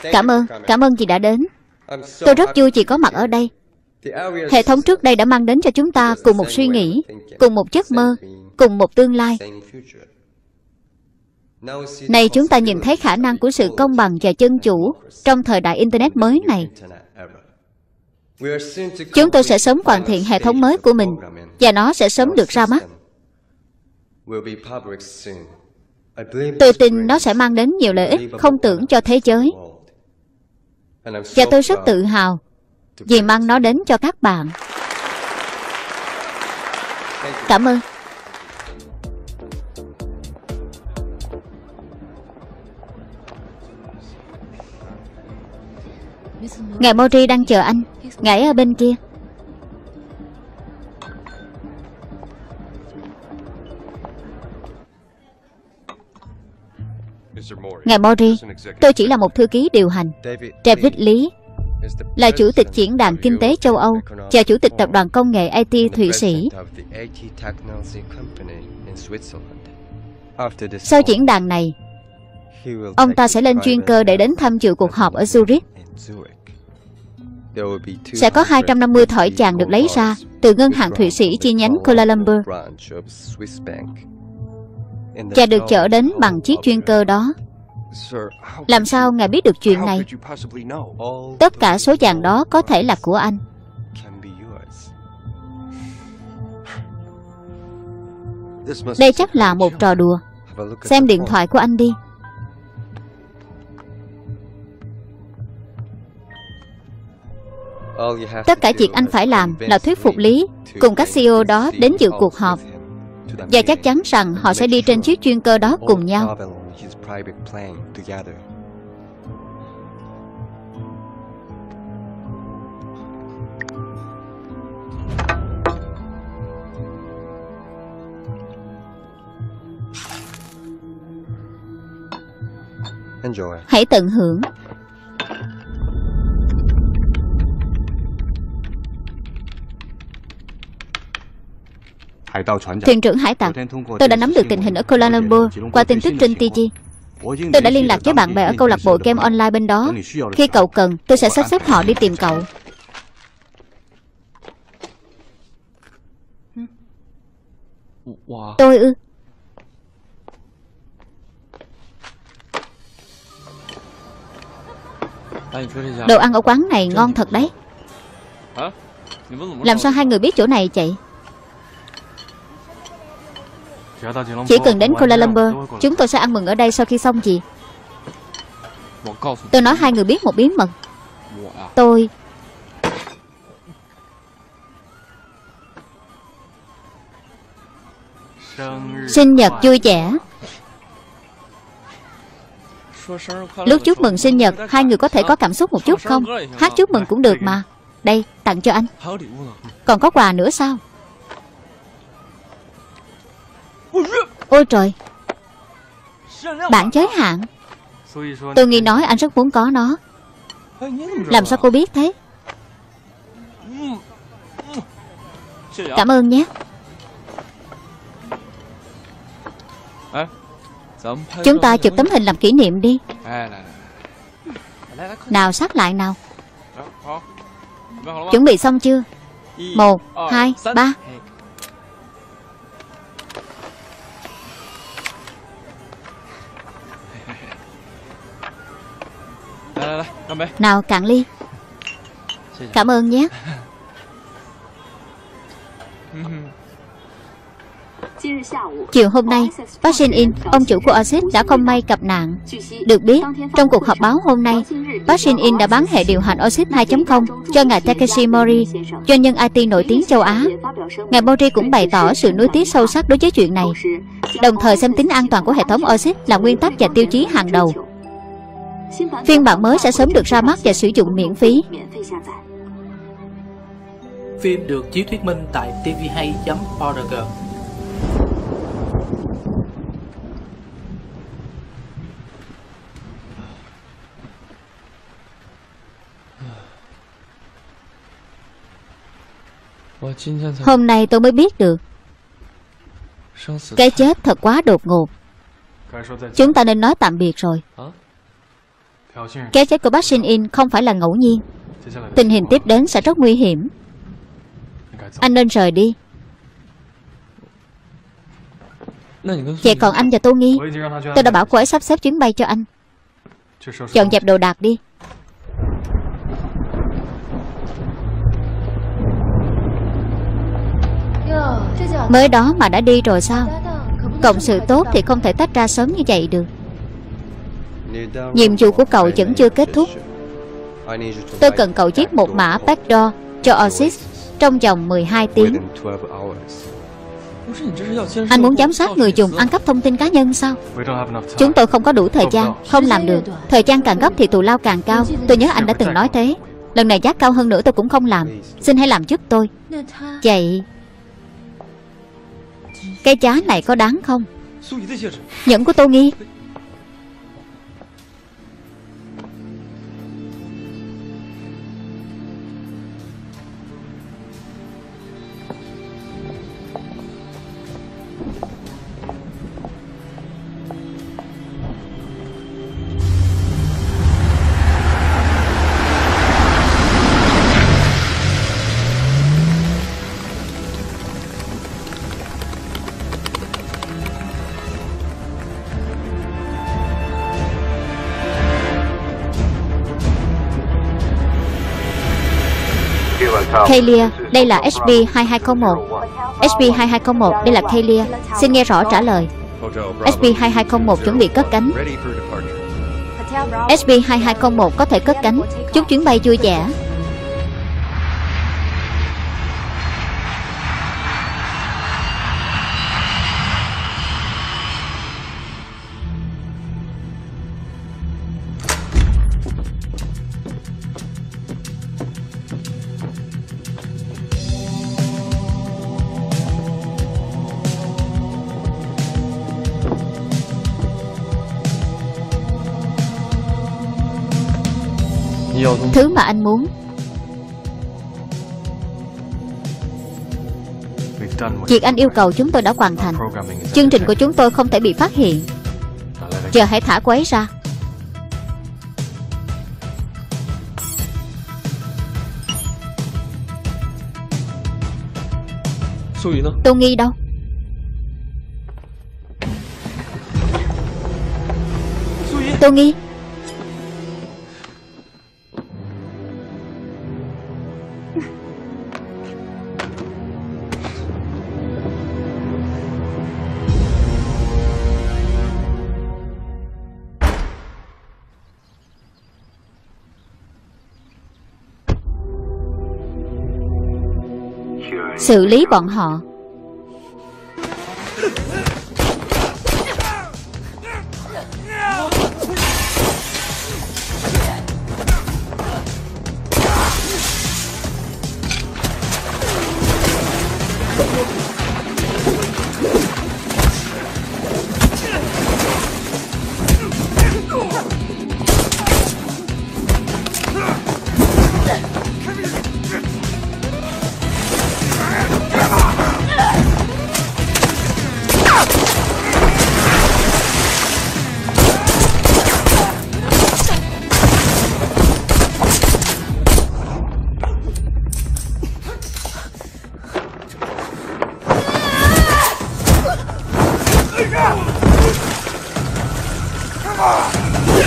Cảm ơn, cảm ơn chị đã đến. Tôi rất vui chị có mặt ở đây. Hệ thống trước đây đã mang đến cho chúng ta cùng một suy nghĩ Cùng một giấc mơ Cùng một tương lai Này chúng ta nhìn thấy khả năng của sự công bằng và chân chủ Trong thời đại Internet mới này. Chúng tôi sẽ sớm hoàn thiện hệ thống mới của mình Và nó sẽ sớm được ra mắt. Tôi tin nó sẽ mang đến nhiều lợi ích không tưởng cho thế giới. Và tôi rất tự hào Vì mang nó đến cho các bạn. Cảm ơn Ngài Mori đang chờ anh Ngài ở bên kia Ngài Mori Tôi chỉ là một thư ký điều hành David Lý là chủ tịch diễn đàn kinh tế châu Âu và chủ tịch tập đoàn công nghệ IT Thụy Sĩ. Sau diễn đàn này, ông ta sẽ lên chuyên cơ để đến tham dự cuộc họp ở Zurich. Sẽ có 250 thỏi chàng được lấy ra từ ngân hàng Thụy Sĩ chi nhánh Kuala Lumpur và được chở đến bằng chiếc chuyên cơ đó. Làm sao ngài biết được chuyện này? Tất cả số vàng đó có thể là của anh. Đây chắc là một trò đùa. Xem điện thoại của anh đi. Tất cả việc anh phải làm là thuyết phục Lý cùng các CEO đó đến dự cuộc họp. Và chắc chắn rằng họ sẽ đi trên chiếc chuyên cơ đó cùng nhau. Hãy tận hưởng Thuyền trưởng hải tặc. Tôi đã nắm được tình hình ở Kuala Lumpur Qua tin tức trên TG Tôi đã liên lạc với bạn bè ở câu lạc bộ game online bên đó. Khi cậu cần Tôi sẽ sắp xếp họ đi tìm cậu. Tôi ư? Đồ ăn ở quán này ngon thật đấy. Làm sao hai người biết chỗ này chạy Chỉ cần đến Kuala Lumpur Chúng tôi sẽ ăn mừng ở đây sau khi xong gì Tôi nói hai người biết một bí mật. Tôi Sinh nhật vui vẻ. Lúc chúc mừng sinh nhật Hai người có thể có cảm xúc một chút không? Hát chúc mừng cũng được mà. Đây tặng cho anh. Còn có quà nữa sao Ôi trời. Bản giới hạn. Tôi nghĩ nói anh rất muốn có nó. Làm sao cô biết thế? Cảm ơn nhé. Chúng ta chụp tấm hình làm kỷ niệm đi. Nào sát lại nào. Chuẩn bị xong chưa? Một, hai, ba. Nào cạn ly Cảm ơn nhé Chiều hôm nay, Park Shin In, ông chủ của Oasis đã không may gặp nạn. Được biết, trong cuộc họp báo hôm nay, Park Shin In đã bán hệ điều hành Oasis 2.0 cho ngài Takeshi Mori, doanh nhân IT nổi tiếng châu Á. Ngài Mori cũng bày tỏ sự nuối tiếc sâu sắc đối với chuyện này, đồng thời xem tính an toàn của hệ thống Oasis là nguyên tắc và tiêu chí hàng đầu. Phiên bản mới sẽ sớm được ra mắt và sử dụng miễn phí. phim được chiếu thuyết minh tại tvhay.org. Hôm nay tôi mới biết được. Cái chết thật quá đột ngột. Chúng ta nên nói tạm biệt rồi Cái chết của bác Shin In không phải là ngẫu nhiên. Tình hình tiếp đến sẽ rất nguy hiểm. Anh nên rời đi. Vậy còn anh và Tô Nghi? Tôi đã bảo cô ấy sắp xếp chuyến bay cho anh. Chọn dẹp đồ đạc đi. Mới đó mà đã đi rồi sao? Cộng sự tốt thì không thể tách ra sớm như vậy được Nhiệm vụ của cậu vẫn chưa kết thúc. Tôi cần cậu viết một mã backdoor cho Oasis trong vòng 12 tiếng. Anh muốn giám sát người dùng ăn cắp thông tin cá nhân sao? Chúng tôi không có đủ thời gian, Không làm được. Thời gian càng gấp thì tù lao càng cao. Tôi nhớ anh đã từng nói thế. Lần này giá cao hơn nữa tôi cũng không làm. Xin hãy làm giúp tôi. Vậy, Cái giá này có đáng không? Nhẫn của tôi nghi. Kalia, đây là SB2201 SB2201, đây là Kalia Xin nghe rõ trả lời. SB2201 chuẩn bị cất cánh. SB2201 có thể cất cánh. Chúc chuyến bay vui vẻ. Thứ mà anh muốn. Việc anh yêu cầu chúng tôi đã hoàn thành. Chương trình của chúng tôi không thể bị phát hiện. Giờ hãy thả cô ấy ra. Tô Nghi đâu? Tô Nghi. Xử lý bọn họ.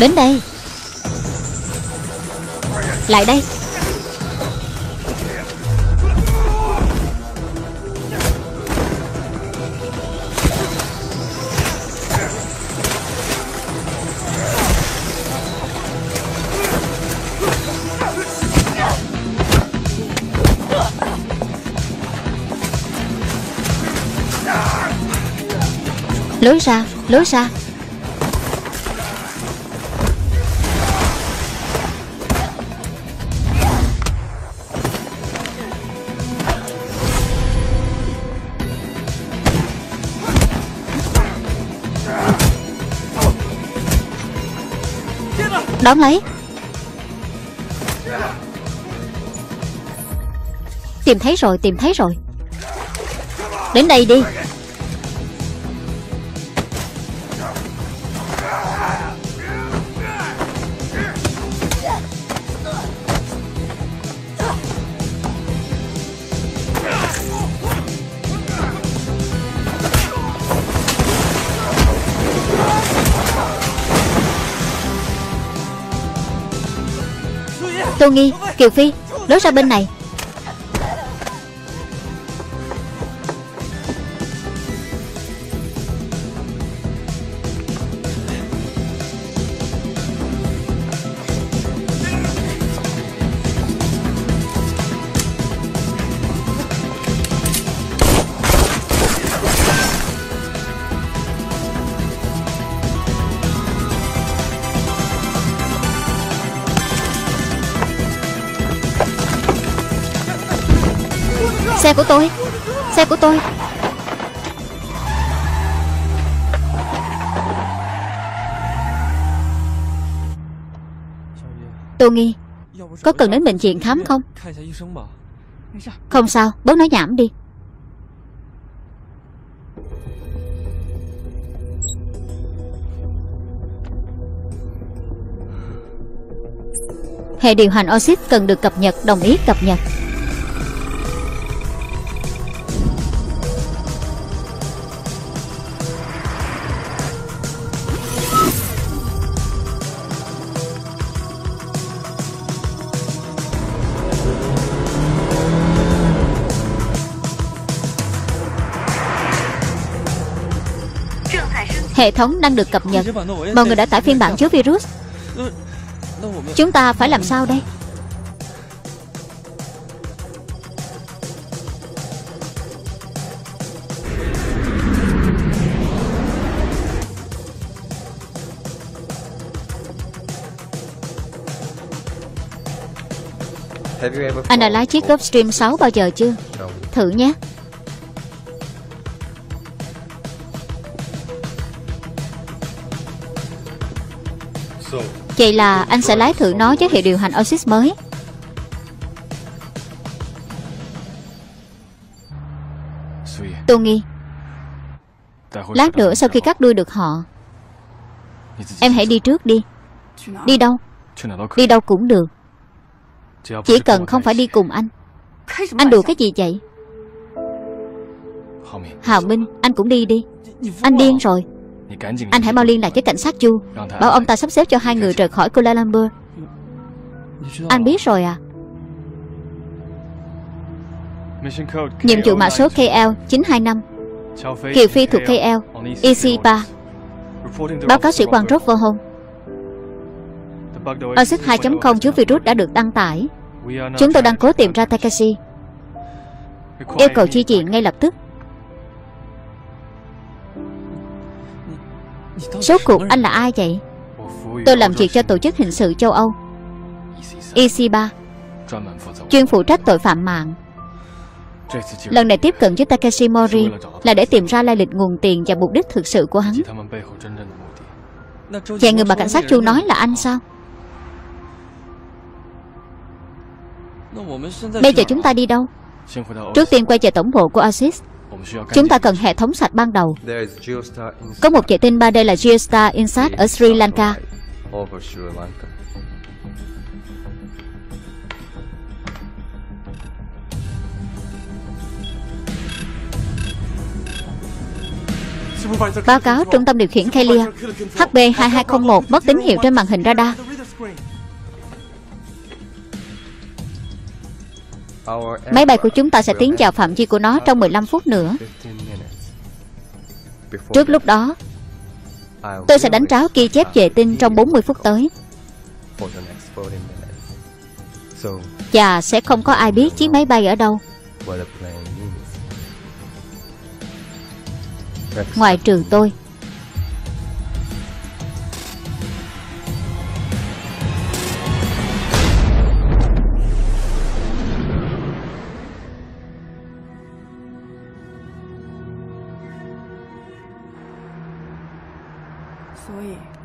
Đến đây. Lại đây. Lối ra, lối ra. Đón lấy. Tìm thấy rồi tìm thấy rồi. Đến đây đi. Nghi, Kiều Phi Lối ra bên này. Vô Nghi Có cần đến bệnh viện khám không? Không sao, Bớt nói nhảm đi. Hệ điều hành oxit cần được cập nhật, Đồng ý cập nhật. Hệ thống đang được cập nhật. Mọi người đã tải phiên bản chứa virus. Chúng ta phải làm sao đây? Anh đã lái chiếc Gulfstream 6 bao giờ chưa? Thử nhé Vậy là anh sẽ lái thử nó với hệ điều hành Oasis mới. Tô Nghi. Lát nữa sau khi cắt đuôi được họ, Em hãy đi trước đi. Đi đâu? Đi đâu cũng được. Chỉ cần không phải đi cùng anh. Anh đùa cái gì vậy? Hào Minh, Anh cũng đi đi. Anh điên rồi anh hãy mau liên lạc với cảnh sát Chu. Bảo ông ta sắp xếp cho hai người rời khỏi Kuala Lumpur. Anh biết rồi à? Nhiệm vụ mã số KL 925 Kiều Phi thuộc KL EC3 Báo cáo sĩ quan vô hôn Oxid 2.0 chứa virus đã được đăng tải. Chúng tôi đang cố tìm ra Takashi. Yêu cầu chi viện ngay lập tức Số cuộc anh là ai vậy? Tôi làm việc cho tổ chức hình sự châu Âu. EC3 Chuyên phụ trách tội phạm mạng. Lần này tiếp cận với Takeshi Mori Là để tìm ra lai lịch nguồn tiền và mục đích thực sự của hắn. Vậy người mà cảnh sát Chu nói là anh sao? Bây giờ chúng ta đi đâu? Trước tiên quay về tổng bộ của Asis Chúng ta cần hệ thống sạch ban đầu. Có một vệ tinh 3D là Geostar Insat ở Sri Lanka. Báo cáo trung tâm điều khiển Kelia. HB2201 mất tín hiệu trên màn hình radar Máy bay của chúng ta sẽ tiến vào phạm vi của nó trong 15 phút nữa. Trước lúc đó Tôi sẽ đánh tráo ghi chép vệ tinh trong 40 phút tới. Và sẽ không có ai biết chiếc máy bay ở đâu. Ngoài trừ tôi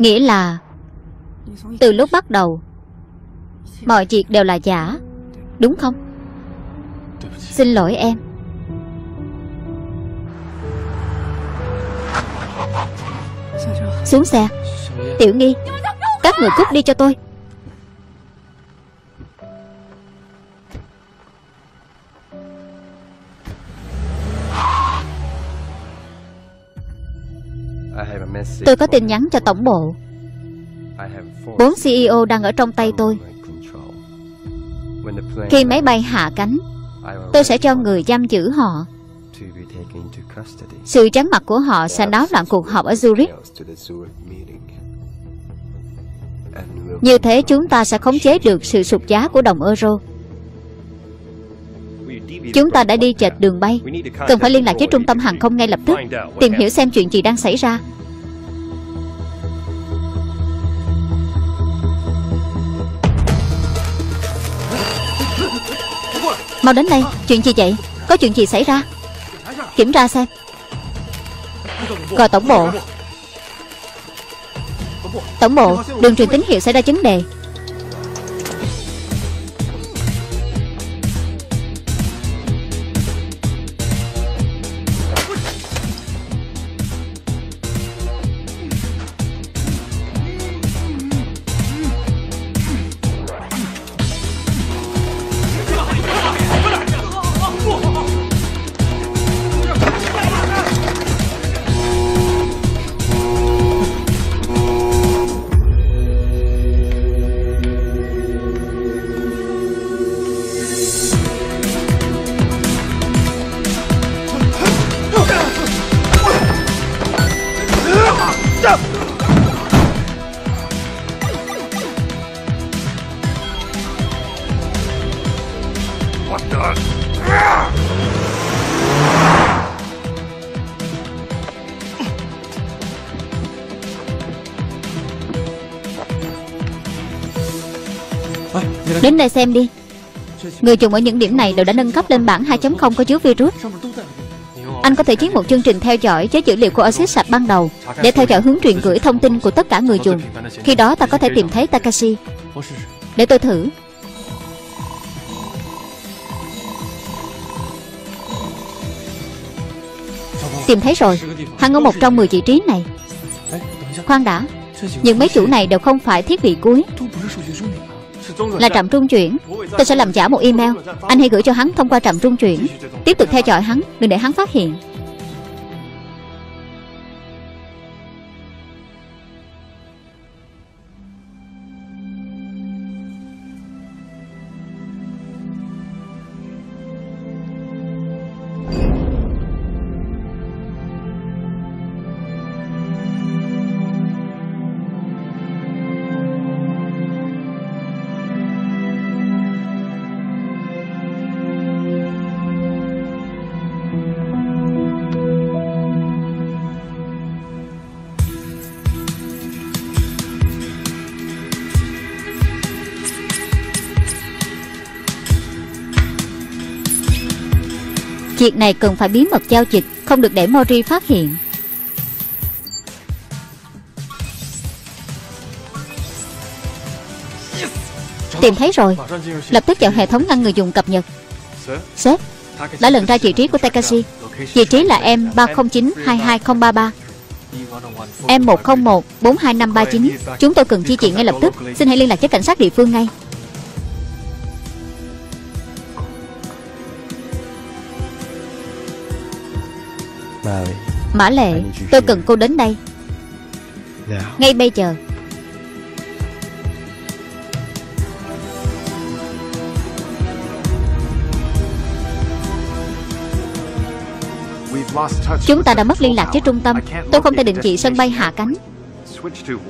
Nghĩa là, Từ lúc bắt đầu, Mọi việc đều là giả, Đúng không? Xin lỗi em. Xuống xe. Tiểu nghi, Các người cút đi cho tôi. Tôi có tin nhắn cho tổng bộ. Bốn CEO đang ở trong tay tôi. Khi máy bay hạ cánh Tôi sẽ cho người giam giữ họ. Sự trắng mặt của họ sẽ náo loạn cuộc họp ở Zurich. Như thế chúng ta sẽ khống chế được sự sụt giá của đồng euro Chúng ta đã đi chệch đường bay. Cần phải liên lạc với trung tâm hàng không ngay lập tức Tìm hiểu xem chuyện gì đang xảy ra. Mau đến đây Chuyện gì vậy? Có chuyện gì xảy ra? Kiểm tra xem. Gọi tổng bộ. Tổng bộ Đường truyền tín hiệu xảy ra vấn đề Đến đây xem đi. Người dùng ở những điểm này đều đã nâng cấp lên bản 2.0 có chứa virus. Anh có thể chiếm một chương trình theo dõi với dữ liệu của Oasis sạch ban đầu Để theo dõi hướng truyền gửi thông tin của tất cả người dùng. Khi đó ta có thể tìm thấy Takashi. Để tôi thử. Tìm thấy rồi. Hắn ở một trong 10 vị trí này. Khoan đã. Nhưng mấy chủ này đều không phải thiết bị cuối là trạm trung chuyển. Tôi sẽ làm giả một email. Anh hãy gửi cho hắn thông qua trạm trung chuyển. Tiếp tục theo dõi hắn, Đừng để hắn phát hiện. Việc này cần phải bí mật giao dịch Không được để Mori phát hiện. Tìm thấy rồi. Lập tức vào hệ thống ngăn người dùng cập nhật. Sếp Đã lần ra vị trí của Takashi. Vị trí là M309-22033 M101-42539 Chúng tôi cần chi chuyện ngay lập tức. Xin hãy liên lạc với cảnh sát địa phương ngay Mã Lệ Tôi cần cô đến đây. Ngay bây giờ. Chúng ta đã mất liên lạc với trung tâm. Tôi không thể định vị sân bay hạ cánh.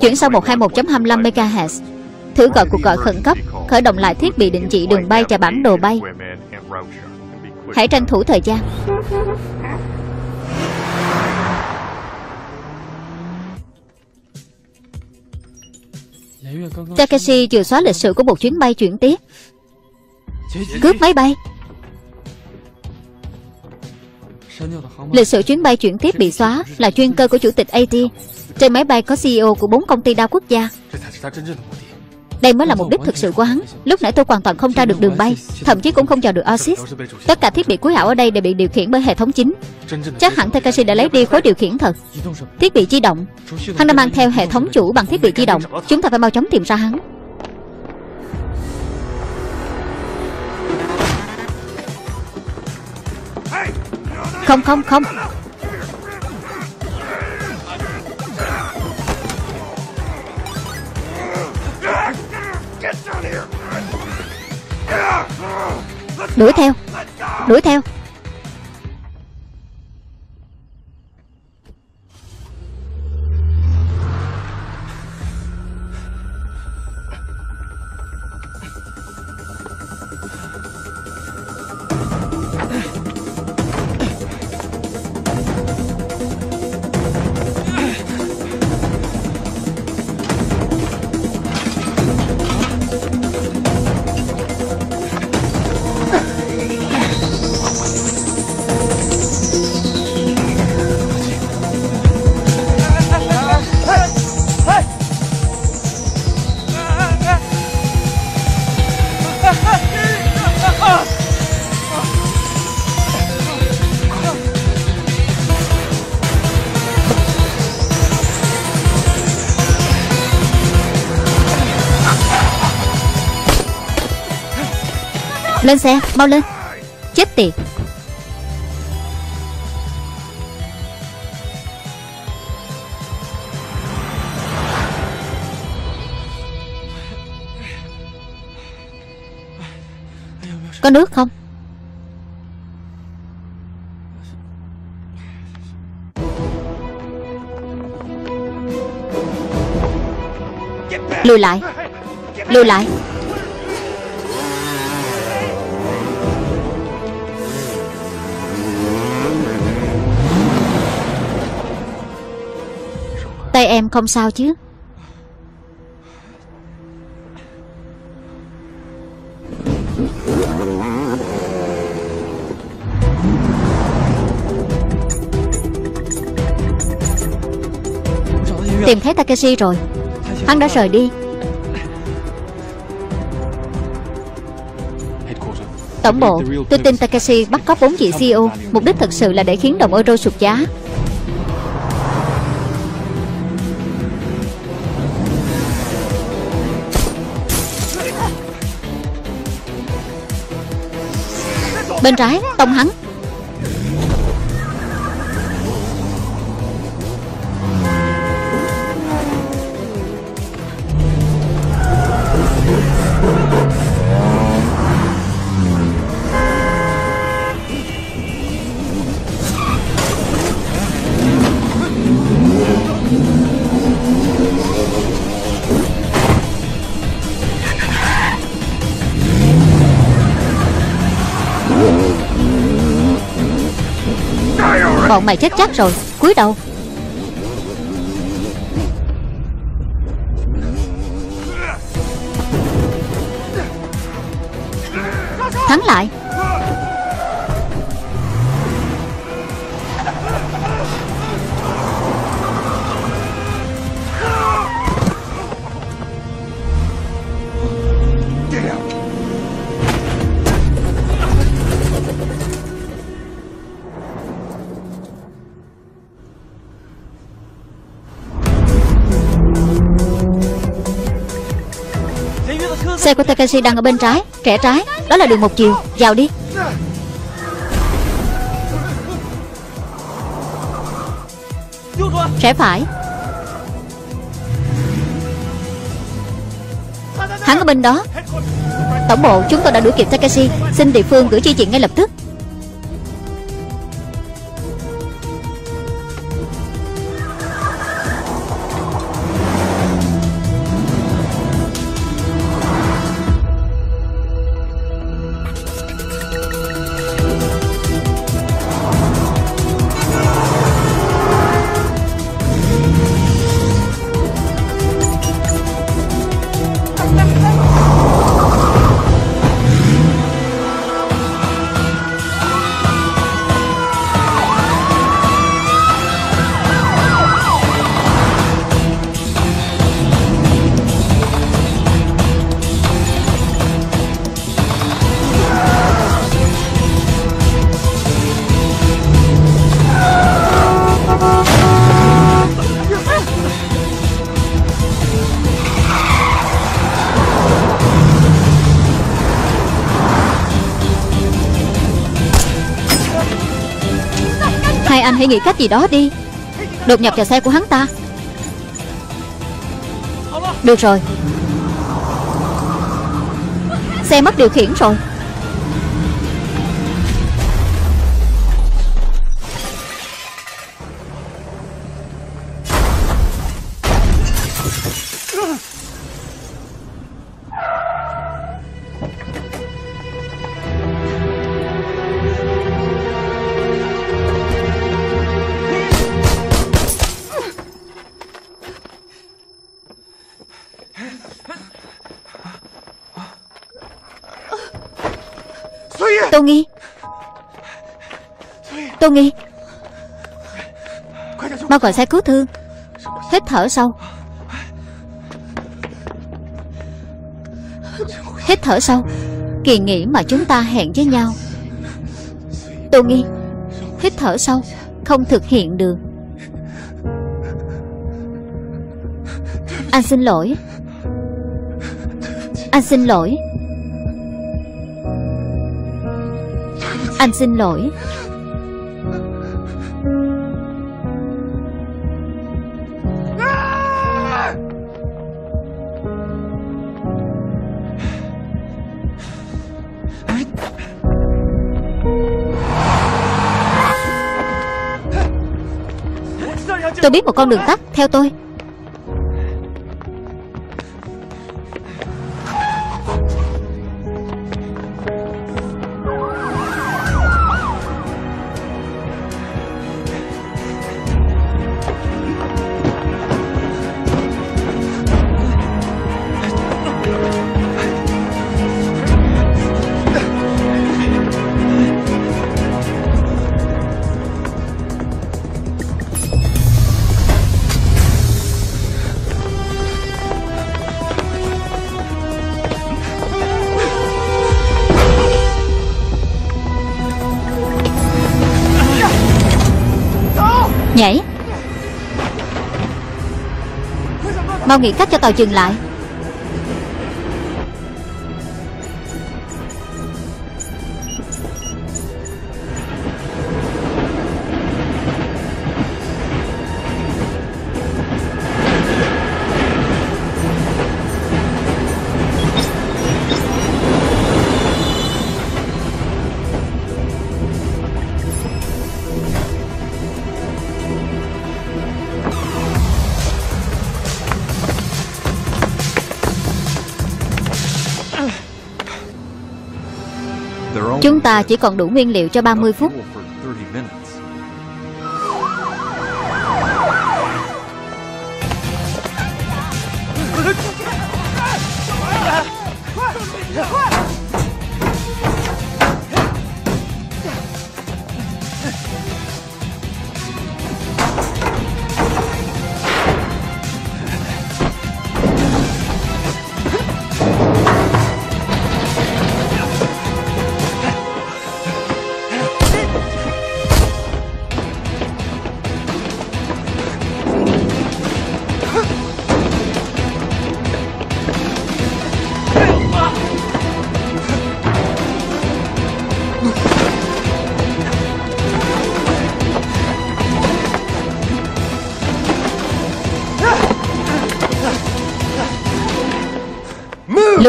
Chuyển sang 121.25 MHz Thử gọi cuộc gọi khẩn cấp Khởi động lại thiết bị định vị đường bay và bản đồ bay. Hãy tranh thủ thời gian Takashi vừa xóa lịch sử của một chuyến bay chuyển tiếp. Cướp máy bay. Lịch sử chuyến bay chuyển tiếp bị xóa Là chuyên cơ của chủ tịch AT Trên máy bay có CEO của bốn công ty đa quốc gia. Đây mới là mục đích thực sự của hắn. Lúc nãy tôi hoàn toàn không tra được đường bay, Thậm chí cũng không vào được Oasis. Tất cả thiết bị cuối ảo ở đây đều bị điều khiển bởi hệ thống chính. Chắc hẳn Takashi đã lấy đi khối điều khiển thật. Thiết bị di động. Hắn đã mang theo hệ thống chủ bằng thiết bị di động. Chúng ta phải mau chóng tìm ra hắn. Không không không. Đuổi theo. Đuổi theo. Lên xe, mau lên. Chết tiệt. Có nước không? Lùi lại. Lùi lại. Tay em không sao chứ? Tìm thấy Takeshi rồi. Hắn đã rời đi. Tổng bộ, Tôi tin Takeshi bắt cóc bốn vị CEO Mục đích thật sự là để khiến đồng euro sụt giá. Bên trái Tông hắn. Bọn mày chết chắc rồi. Cúi đầu. Thắng lại. Xe của Takashi đang ở bên trái Rẽ trái, Đó là đường một chiều. Vào đi. Rẽ phải. Hắn ở bên đó. Tổng bộ chúng tôi đã đuổi kịp Takashi Xin địa phương gửi chi viện ngay lập tức. Hãy nghĩ cách gì đó đi. Đột nhập vào xe của hắn ta. Được rồi. Xe mất điều khiển rồi. Tô Nghi Tô Nghi Mau gọi xe cứu thương. Hít thở sâu. Hít thở sâu. Kỳ nghỉ mà chúng ta hẹn với nhau. Tô Nghi Hít thở sâu. Không thực hiện được. Anh xin lỗi. Anh xin lỗi. Anh xin lỗi. Tôi biết một con đường tắt. Theo tôi. Mau nghĩ cách cho tàu dừng lại. Ta chỉ còn đủ nguyên liệu cho 30 phút.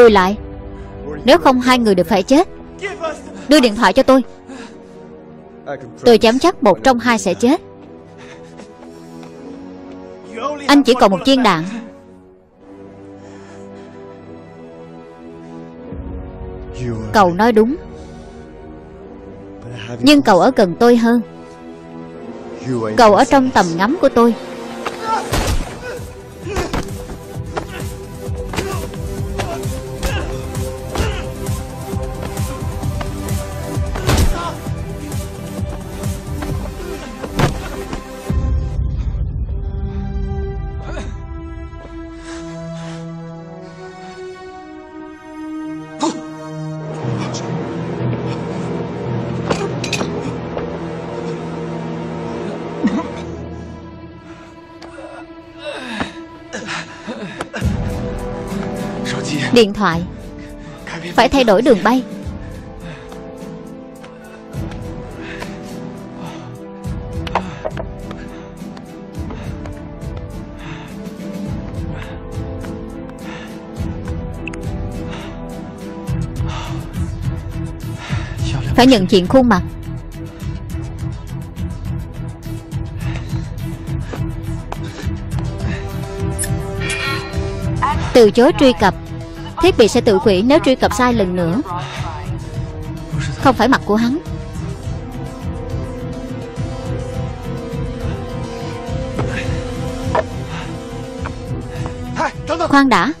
Lùi lại. Nếu không, hai người đều phải chết. Đưa điện thoại cho tôi. Tôi dám chắc một trong hai sẽ chết. Anh chỉ còn một viên đạn. Cậu nói đúng. Nhưng cậu ở gần tôi hơn. Cậu ở trong tầm ngắm của tôi. Điện thoại. Phải thay đổi đường bay. Phải nhận diện khuôn mặt. Từ chối truy cập. Thiết bị sẽ tự hủy nếu truy cập sai lần nữa. Không phải mặt của hắn. Khoan đã.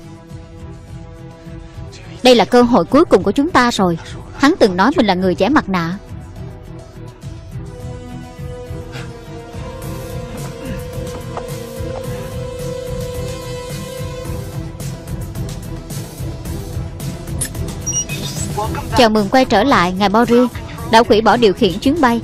Đây là cơ hội cuối cùng của chúng ta rồi. Hắn từng nói mình là người trẻ mặt nạ. Chào mừng quay trở lại ngài Mori Đã hủy bỏ điều khiển chuyến bay.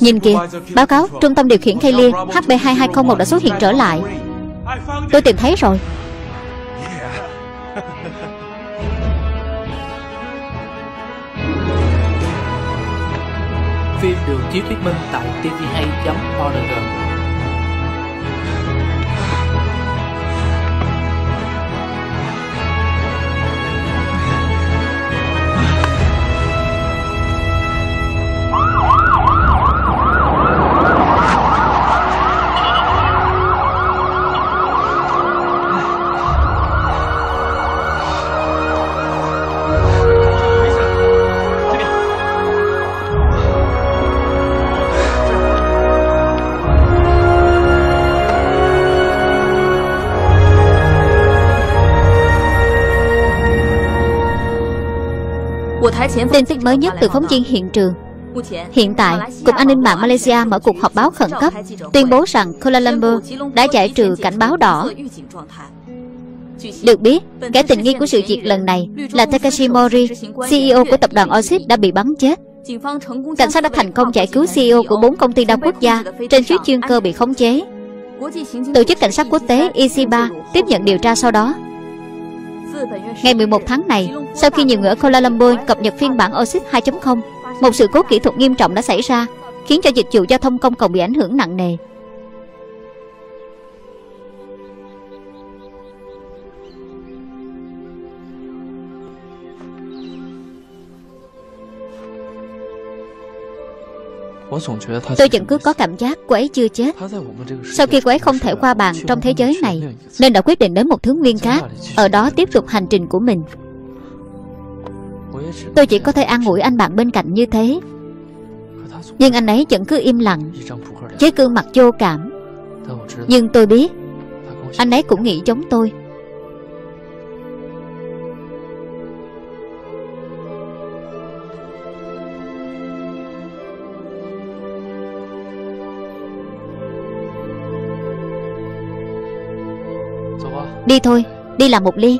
Nhìn kìa, Báo cáo, Trung tâm điều khiển Kaylee HB2201 đã xuất hiện trở lại. Tôi tìm thấy rồi. Phim được chiếu thuyết minh tại tvhay.org Tin tức mới nhất từ phóng viên hiện trường. Hiện tại, Cục An ninh mạng Malaysia mở cuộc họp báo khẩn cấp Tuyên bố rằng Kuala Lumpur đã giải trừ cảnh báo đỏ. Được biết, kẻ tình nghi của sự việc lần này là Takashi Mori CEO của tập đoàn Oxid đã bị bắn chết. Cảnh sát đã thành công giải cứu CEO của bốn công ty đa quốc gia Trên chiếc chuyên cơ bị khống chế. Tổ chức Cảnh sát Quốc tế EC3 tiếp nhận điều tra sau đó. Ngày 11 tháng này, sau khi nhiều người ở Kuala Lumpur cập nhật phiên bản OSIS 2.0, một sự cố kỹ thuật nghiêm trọng đã xảy ra, khiến cho dịch vụ giao thông công cộng bị ảnh hưởng nặng nề. Tôi vẫn cứ có cảm giác cô ấy chưa chết. Sau khi cô ấy không thể qua bàn trong thế giới này Nên đã quyết định đến một thứ nguyên khác Ở đó tiếp tục hành trình của mình. Tôi chỉ có thể an ủi anh bạn bên cạnh như thế. Nhưng anh ấy vẫn cứ im lặng. Với gương mặt vô cảm. Nhưng tôi biết Anh ấy cũng nghĩ giống tôi Đi thôi, đi làm một ly.